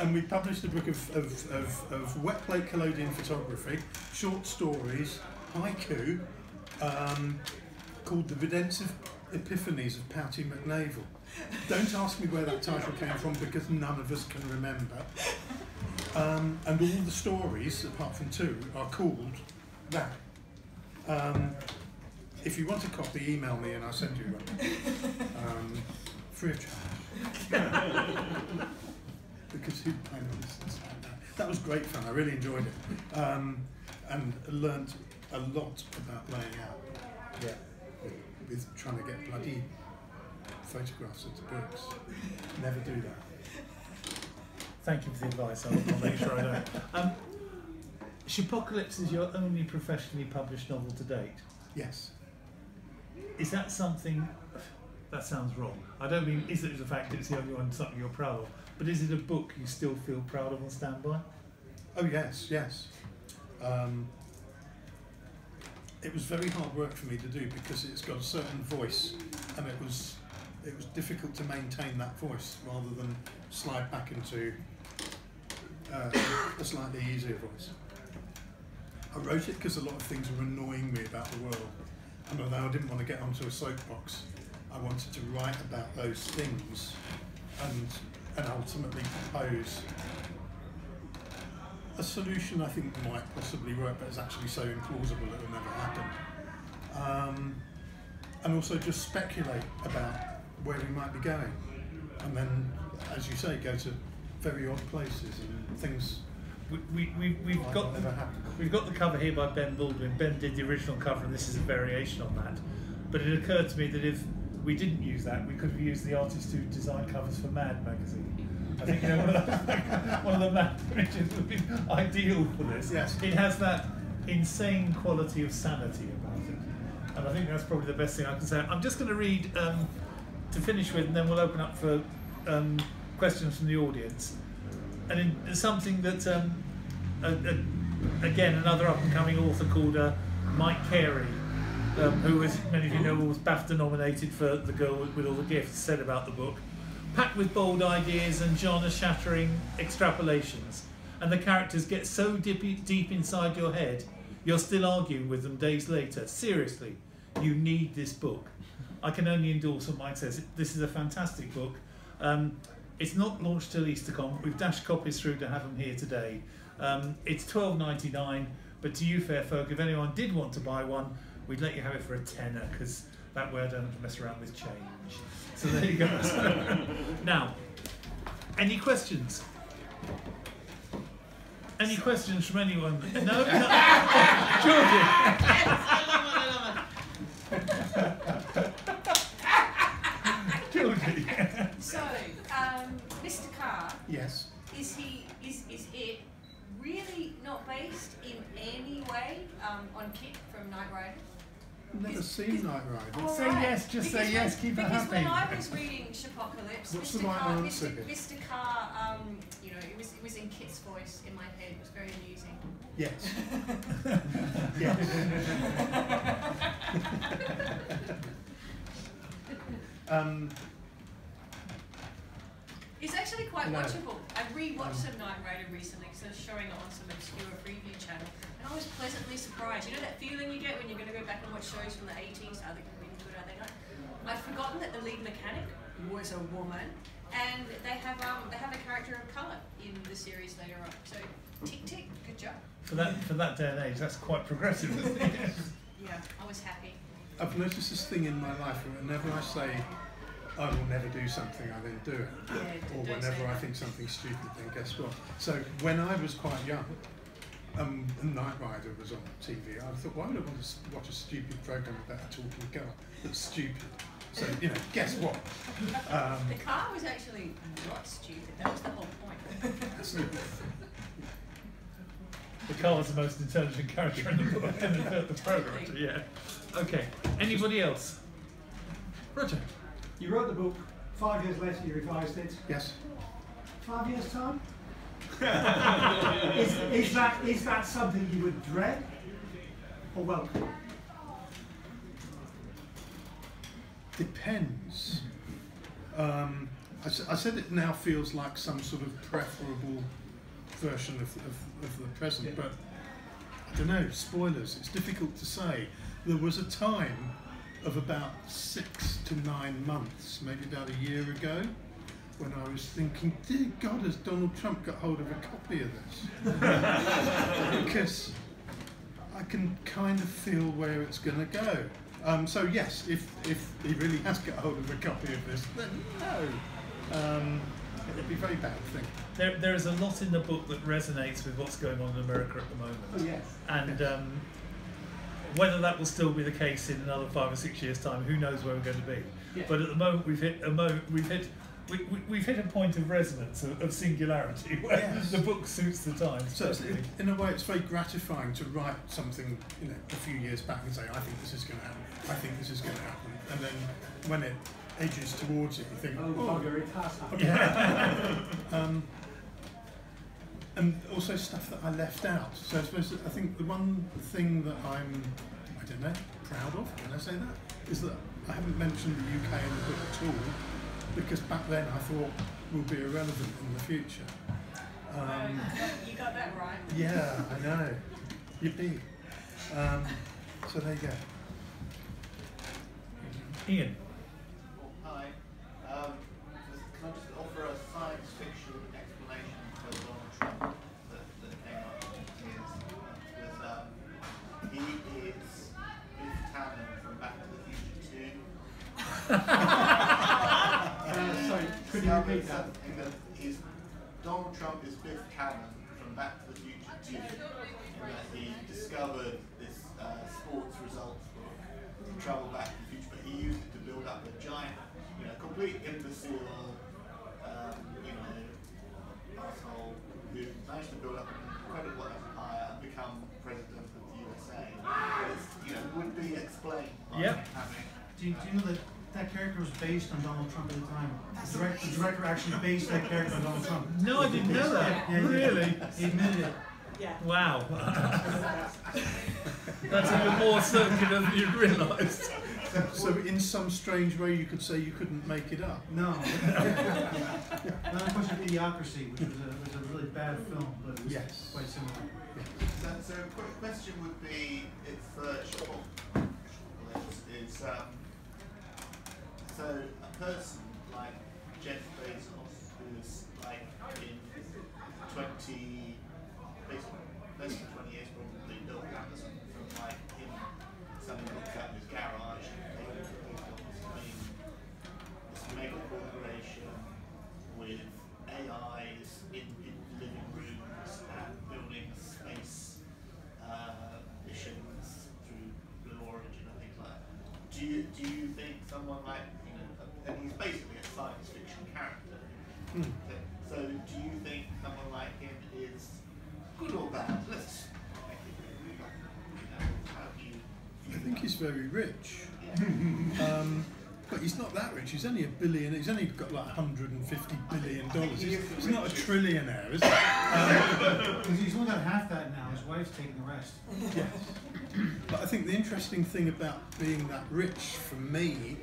and we published a book of, of, of, of wet plate collodion photography, short stories, haiku, um, called The Redemptive Epiphanies of Pouty McNavel. Don't ask me where that title came from because none of us can remember. Um, and all the stories, apart from two, are called that. Um, if you want a copy, email me and I'll send you one. Um, free of charge. because who know this is like that. That was great fun. I really enjoyed it, um, and learnt a lot about laying out. Yeah. With, with trying to get bloody photographs into books. Never do that. Thank you for the advice. I'll, I'll make sure I don't. Um, Shopocalypse is your only professionally published novel to date. Yes. Is that something? That sounds wrong. I don't mean is it the fact that it's the only one something you're proud of, but is it a book you still feel proud of and stand by? Oh yes, yes. Um, it was very hard work for me to do because it's got a certain voice, and it was it was difficult to maintain that voice rather than slide back into uh, a slightly easier voice. I wrote it because a lot of things were annoying me about the world, and although I didn't want to get onto a soapbox, I wanted to write about those things and and ultimately propose a solution I think might possibly work, but it's actually so implausible that it will never happen. Um, and also just speculate about where we might be going, and then, as you say, go to very odd places and things we, we, we, we've got the, we've got the cover here by Ben Baldwin. Ben did the original cover, and this is a variation on that. But it occurred to me that if we didn't use that, we could have used the artist who designed covers for Mad magazine. I think you know, one, of the, one of the Mad images would be ideal for this. Yes. It has that insane quality of sanity about it, and I think that's probably the best thing I can say. I'm just going to read um, to finish with, and then we'll open up for um, questions from the audience. And in, something that, um, a, a, again, another up and coming author called uh, Mike Carey, um, who, as many of you know, was BAFTA nominated for The Girl with, with All the Gifts, said about the book. Packed with bold ideas and genre shattering extrapolations, and the characters get so deep, deep inside your head, you're still arguing with them days later. Seriously, you need this book. I can only endorse what Mike says. This is a fantastic book. Um, it's not launched till EasterCon. We've dashed copies through to have them here today. Um, it's twelve ninety nine, but to you, fair folk, if anyone did want to buy one, we'd let you have it for a tenner because that way I don't have to mess around with change. So there you go. now, any questions? Any questions from anyone? No, no. Georgie. Georgie. So, um, Mr. Carr, Yes. is he is is it really not based in any way um, on Kit from Knight Rider? Never seen Knight Rider. Say yes, just say Because yes, when- keep it happy. Because when. I was reading Shopocalypse, What's Mr. Carr, Mr. Mr. Carr, um, you know, it was it was in Kit's voice in my head. It was very amusing. Yes. yes. um, It's actually quite No. watchable. I rewatched some Knight Rider recently because I was showing it on some obscure preview channel, and I was pleasantly surprised. You know that feeling you get when you're going to go back and watch shows from the 80s? Are they really good? Are they not? I'd forgotten that the lead mechanic was a woman, and they have um they have a character of color in the series later on. So tick tick, good job. For that, for that day and age, that's quite progressive, isn't? Yeah, I was happy. I've noticed this thing in my life where whenever I say I will never do something, I then do it. Yeah, Or whenever I think something's stupid, then guess what? So when I was quite young, um, Knight Rider was on TV. I thought, why would I want to watch a stupid program about a talking car? that's stupid? So you know, guess what? Um, The car was actually not stupid. That was the whole point. absolutely. The car was the most intelligent character in the book in the, the program. Yeah. Okay. Anybody else? Roger. You wrote the book, five years later you revised it. Yes. Five years' time? is, is, that, is that something you would dread or welcome? Depends. Um, I, s- I said it now feels like some sort of preferable version of, of, of the present, but I don't know, spoilers, it's difficult to say. There was a time of about six to nine months, maybe about a year ago, when I was thinking, dear God, has Donald Trump got hold of a copy of this? because I can kind of feel where it's going to go. Um, so yes, if, if he really has got hold of a copy of this, then no. Um, it'd be a very bad thing. There, there is a lot in the book that resonates with what's going on in America at the moment. Oh, yes. And um, whether that will still be the case in another five or six years' time, who knows where we're going to be. Yeah. But at the moment, we've hit a moment, we've hit we, we, we've hit a point of resonance of, of singularity where Yes. the book suits the times. So it's, perfectly. in a way, it's very gratifying to write something, you know, a few years back and say, I think this is going to happen. I think this is going to happen. And then when it edges towards it, you think, Oh, oh, bugger, it has happened. Yeah. um, and also stuff that I left out. So I suppose I think the one thing that I'm, I don't know, proud of, can I say that, is that I haven't mentioned the UK in the book at all, because back then I thought we'll be irrelevant in the future. Um, you got that right. yeah, I know. Yippee. Um, so there you go. Ian. Hi. Um, just, can I just offer a science fiction explanation for Donald Trump that, that came up is, was um, he is Biff Tannen from Back to the Future 2. Sorry, could you repeat that? He's, Donald Trump is Biff Tannen from Back to the Future 2, in that he discovered this uh, sports results book, Travel Back to the Future, but he used it to build up a giant, you know, complete imbecile, um, you know, asshole who managed to build up an incredible empire and become president of the USA. It's, you know, would be explained by Yep. having Do you, do you know that that character was based on Donald Trump at the time? The director, the director actually based that character on Donald Trump. No, I didn't know that. Yeah, yeah. Really? He admitted it. Yeah. Wow. That's even more circular than you'd realised. So, in some strange way, you could say you couldn't make it up. No. Then of course, Idiocracy, which was a, was a really bad film, but it was Yes. quite similar. So, so a quick question would be if uh, Shopple is um, so a person like Jeff Bezos, who's like in 20, basically less than 20 years probably built Amazon from like him selling books out of his garage and taking people between this mega corporation with AIs in, in living rooms and building space uh, missions through Blue Origin and things like that. Do you, do you think someone like, you know, and he's basically a science fiction character. Hmm. So do you think someone like him is good or bad? Let's make it, you know, how do you I think he's very rich. yeah. Um, but he's only a billion. He's only got like 150 billion dollars. He's, he's not a trillionaire, is he? Because he's only got half that now, his wife's taking the rest. Yes. But I think the interesting thing about being that rich for me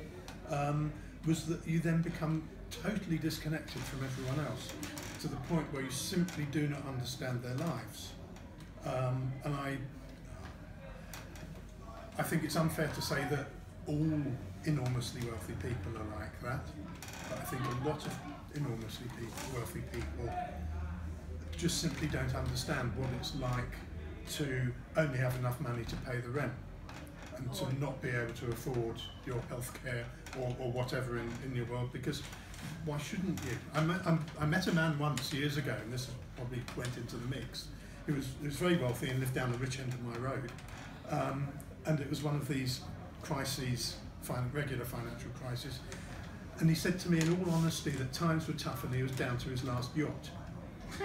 um, was that you then become totally disconnected from everyone else to the point where you simply do not understand their lives. Um, and I, I think it's unfair to say that all enormously wealthy people are like that. But I think a lot of enormously wealthy people just simply don't understand what it's like to only have enough money to pay the rent and to not be able to afford your healthcare or, or whatever in, in your world because why shouldn't you? I met, I'm, I met a man once years ago, and this probably went into the mix. He was, he was very wealthy and lived down the rich end of my road. Um, and it was one of these crises, regular financial crisis. And he said to me, in all honesty, that times were tough and he was down to his last yacht.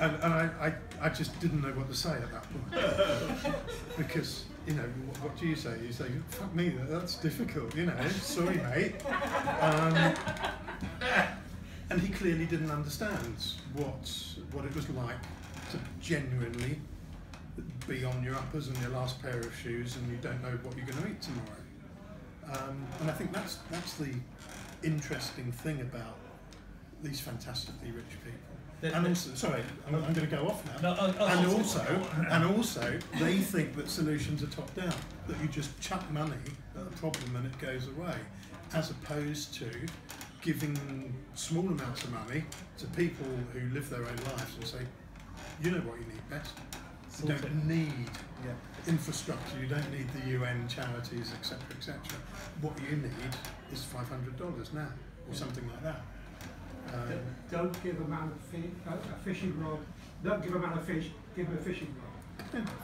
and and I, I, I just didn't know what to say at that point. because, you know, what, what do you say? You say, fuck me, that's difficult, you know, sorry, mate. Um, and he clearly didn't understand what, what it was like to genuinely be on your uppers and your last pair of shoes and you don't know what you're going to eat tomorrow. Um, and I think that's, that's the interesting thing about these fantastically rich people. The- And also, sorry, I'm, I'm going to go off now. No, and also, and also, they think that solutions are top down. That you just chuck money at a problem and it goes away, as opposed to giving small amounts of money to people who live their own lives and say, you know what you need best. You Sort don't it. need Yeah. infrastructure. You don't need the UN charities, etc., etc. What you need is five hundred dollars now, or something like that. Um, Don't give a man a, fi- a, a fishing rod. Don't give a man a fish. Give him a fishing rod. kind of,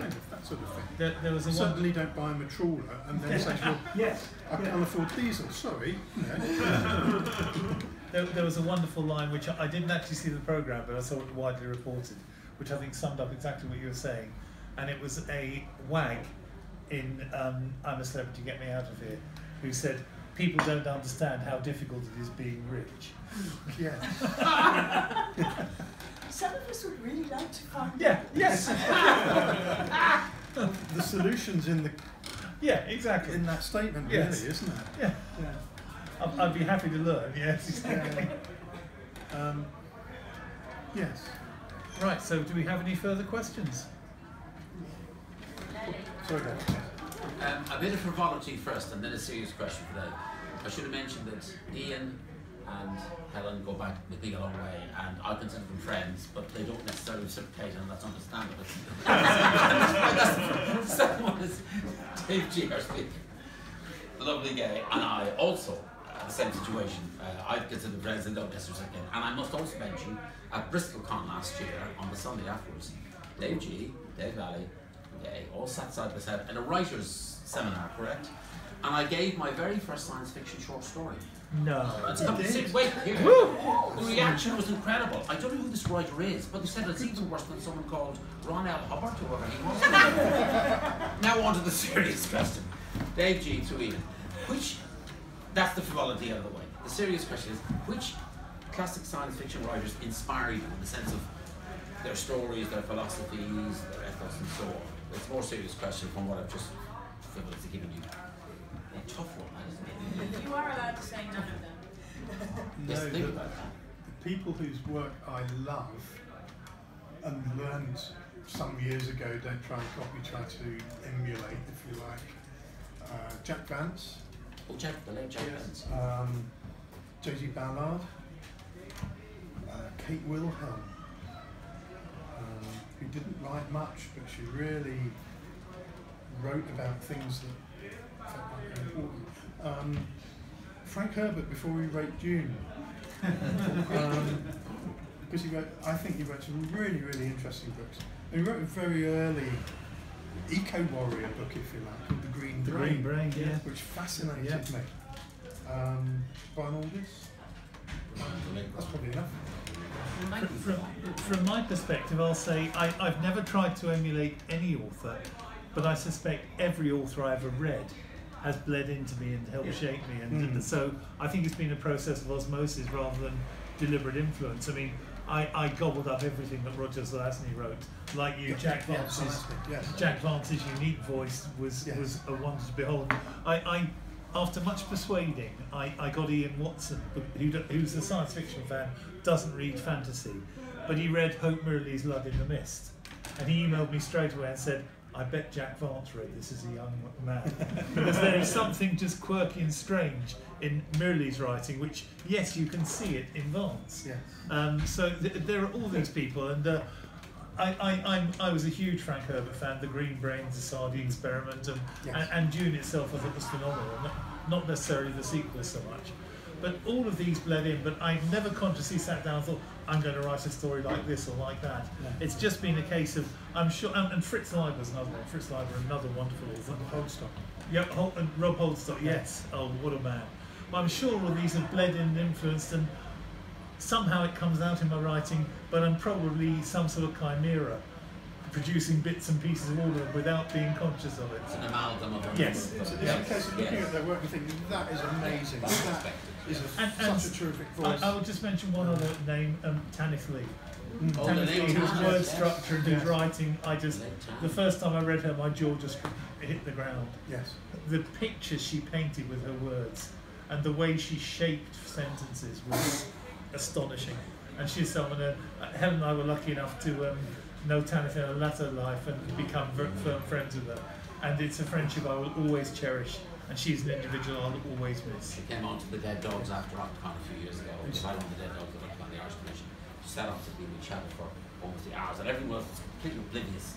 kind of that sort of thing. There, there was a one, Suddenly, don't buy him a trawler and then say, "Well, Yes. I yeah. can't afford diesel." Sorry. You there, there was a wonderful line which I, I didn't actually see the program, but I saw it widely reported, which I think summed up exactly what you were saying. And it was a wag in um, I'm a Celebrity, Get Me Out of Here, who said, "People don't understand how difficult it is being rich." yeah. Some of us would really like to find Yeah. Yes. The solution's in the yeah. Exactly. in that statement, really, isn't it? Yeah. Yeah. I'd, I'd be happy to learn. Yes. Exactly. Um, yes. Right. So, do we have any further questions? Sorry, Um, a bit of frivolity first, and then a serious question for them. I should have mentioned that Ian and Helen go back with me a long way, and I consider them friends, but they don't necessarily reciprocate, and that's understandable. the second one is Dave Gearsby, the lovely guy, and I also the same situation. Uh, I've considered friends and don't necessarily again. And I must also mention at BristolCon last year on the Sunday afterwards, Dave G, Dave Valley, they all sat side by side in a writer's seminar, correct? And I gave my very first science fiction short story. No. It's come, sit, wait, here. The reaction was incredible. I don't know who this writer is, but they said it's even worse than someone called Ron L. Hubbard or whatever he was. now on to the serious question. Dave G to Ian. Which, that's the frivolity out of the way. The serious question is, which classic science fiction writers inspire you in the sense of their stories, their philosophies, their ethos and so on? It's a more serious question from what I've just frivolously given you. A tough one, isn't it? You are allowed to say none of them. Yes, No, think the- about that. the people whose work I love and learned some years ago, don't try and copy, try to emulate, if you like. Uh, Jack Vance, Jack, the late Jack Vance. um, J.G. Ballard, uh, Kate Wilhelm, um, who didn't write much, but she really wrote about things that felt like important. Um, Frank Herbert before he wrote Dune. um, because he wrote, I think he wrote some really, really interesting books. And he wrote a very early eco-warrior book, if you like, called The Green The Brain, Green Brain, yeah. which fascinated Yeah. me. Um, Brian Aldiss, that's probably enough. From, from my perspective, I'll say I, I've never tried to emulate any author, but I suspect every author I ever read has bled into me and helped shape me. And Mm. so I think it's been a process of osmosis rather than deliberate influence. I mean, I, I gobbled up everything that Roger Zelazny wrote. Like you, Jack Vance's yes. Jack Vance's unique voice was Yes. was a wonder to behold. I, I after much persuading, I, I got Ian Watson, who, who's a science fiction fan, doesn't read fantasy, but he read Hope Mirrlees's Love in the Mist, and he emailed me straight away and said, "I bet Jack Vance wrote this as a young man," because there is something just quirky and strange in Mirrlees's writing, which yes, you can see it in Vance. Yes. Um, so th- there are all these people, and uh, I, I, I'm, I was a huge Frank Herbert fan. The Green Brains, the Dosadi Experiment, and, Yes. and, and Dune itself, I thought was phenomenal. Not, not necessarily the sequel so much, but all of these bled in. But I never consciously sat down and thought I'm going to write a story like this or like that. No. It's just been a case of I'm sure. And, and Fritz Leiber's another one. Fritz Leiber, another wonderful author. Holdstock. Yep, Hol- and Rob Holdstock, yes. Oh, what a man. I'm sure all these have bled in and influenced, and somehow it comes out in my writing, but I'm probably some sort of chimera, producing bits and pieces of all of them without being conscious of it. It's an amalgam of a Yes. number It's, of it's yeah. a case of looking Yes. at their work and thinking, that is amazing. That's That expected. is a, And- and such a terrific I, voice. I will just mention one other name, um, Tanith Lee. Oh, the Tanith name Lee, whose word yes. structure and his Yes. writing, I just, the first time I read her, my jaw just hit the ground. yes. the pictures she painted with her words and the way she shaped sentences was astonishing. And she's someone, uh, Helen and I were lucky enough to um, know Tanith in her latter life and become ver- firm friends with her. And it's a friendship I will always cherish. And she's an individual I'll always miss. She came onto the Dead Dogs after Octocon a few years ago. Because I run the Dead Dogs at Octocon, the Irish Commission. She sat opposite me and we chatted for almost the hours. And everyone was completely oblivious.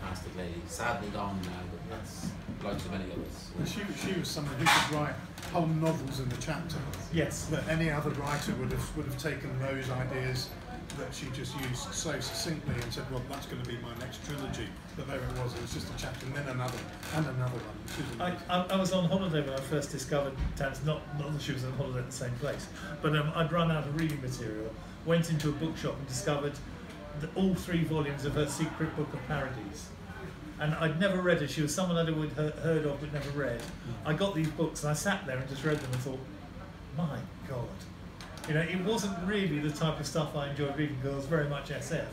Fantastic lady. Sadly gone now, but that's like so many others. And she, she was someone who could write whole novels in the chapter. Yes. That any other writer would have would have taken those ideas that she just used so succinctly and said, well, that's going to be my next trilogy. But there it was. It was just a chapter and then another and another one. I. I, I was on holiday when I first discovered Tanith, not, not that she was on holiday at the same place, but um, I'd run out of reading material, went into a bookshop and discovered the, all three volumes of her secret book of Paradys. And I'd never read her, she was someone I'd always heard of but never read. I got these books and I sat there and just read them and thought, my God. You know, it wasn't really the type of stuff I enjoyed reading because I was very much SF.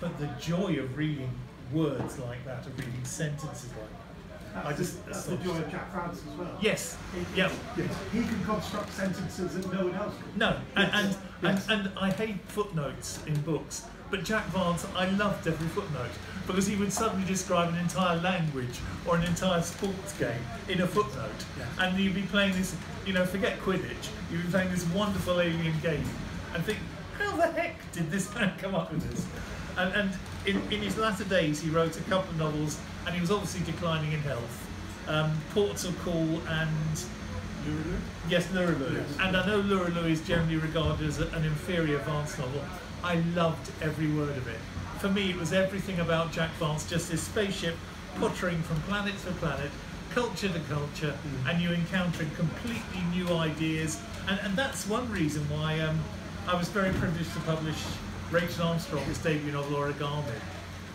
But the joy of reading words like that, of reading sentences like that, I just the, that's the joy of Jack Vance as well. Yes. He, Yeah. he can construct sentences that no one else can. No, and, and, Yes. and, and I hate footnotes in books, but Jack Vance, I loved every footnote because he would suddenly describe an entire language or an entire sports game in a footnote. Yes. And you'd be playing this, you know, forget Quidditch, you'd be playing this wonderful alien game and think, how the heck did this man come up with this? And, and in, in his latter days, he wrote a couple of novels and he was obviously declining in health. Um, Ports of Call and Lurulu? Yes, Lurulu. Yes. And I know Lurulu is generally regarded as an inferior Vance novel. I loved every word of it. For me, it was everything about Jack Vance, just this spaceship pottering from planet to planet, culture to culture, Mm. and you encountering completely new ideas. And, and that's one reason why um, I was very privileged to publish Rachel Armstrong's debut novel, Origami.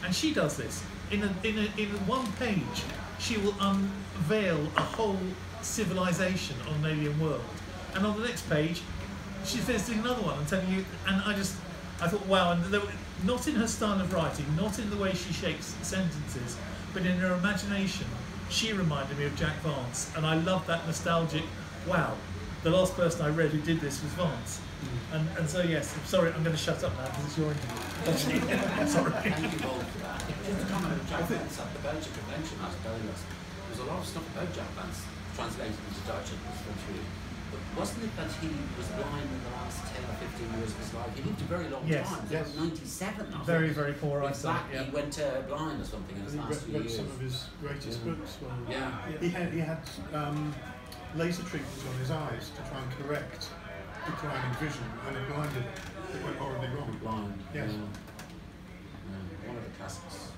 And she does this. In, a, in, a, in one page, she will unveil a whole civilization on an alien world. And on the next page, she's visiting another one and telling you. And I just, I thought, wow. And there, not in her style of writing, not in the way she shapes sentences, but in her imagination, she reminded me of Jack Vance. And I love that nostalgic, wow. The last person I read who did this was Vance. Mm. And, and so, yes, I'm sorry, I'm going to shut up now because it's your interview. sorry. Thank you both for that. Just to comment on Jack Vance at the Belgian convention last Belgium, there was a lot of stuff about Jack Vance translated into Dutch and was went through. But wasn't it that he was blind in the last 10 or 15 years of his life? He lived a very long Yes, time. yes. He was 97 or Very, very poor eyesight. fact, Yeah. he went uh, blind or something in his last read, few read years. some of his greatest Yeah. books. Well, Yeah. He had he had um, laser treatments on his eyes to try and correct declining vision, and it blinded. It went horribly wrong. blind. Yes. Yeah. Yeah. One of the classics.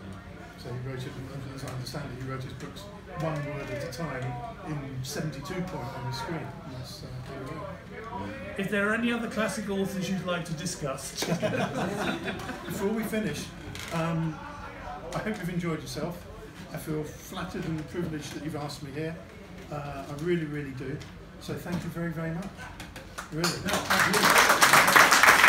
So he wrote it, as I understand it, he wrote his books one word at a time in 72 point on the screen. If there are any other classic authors you'd like to discuss, Before we finish, um, I hope you've enjoyed yourself. I feel flattered and privileged that you've asked me here. Uh, I really, really do. So thank you very, very much. Really.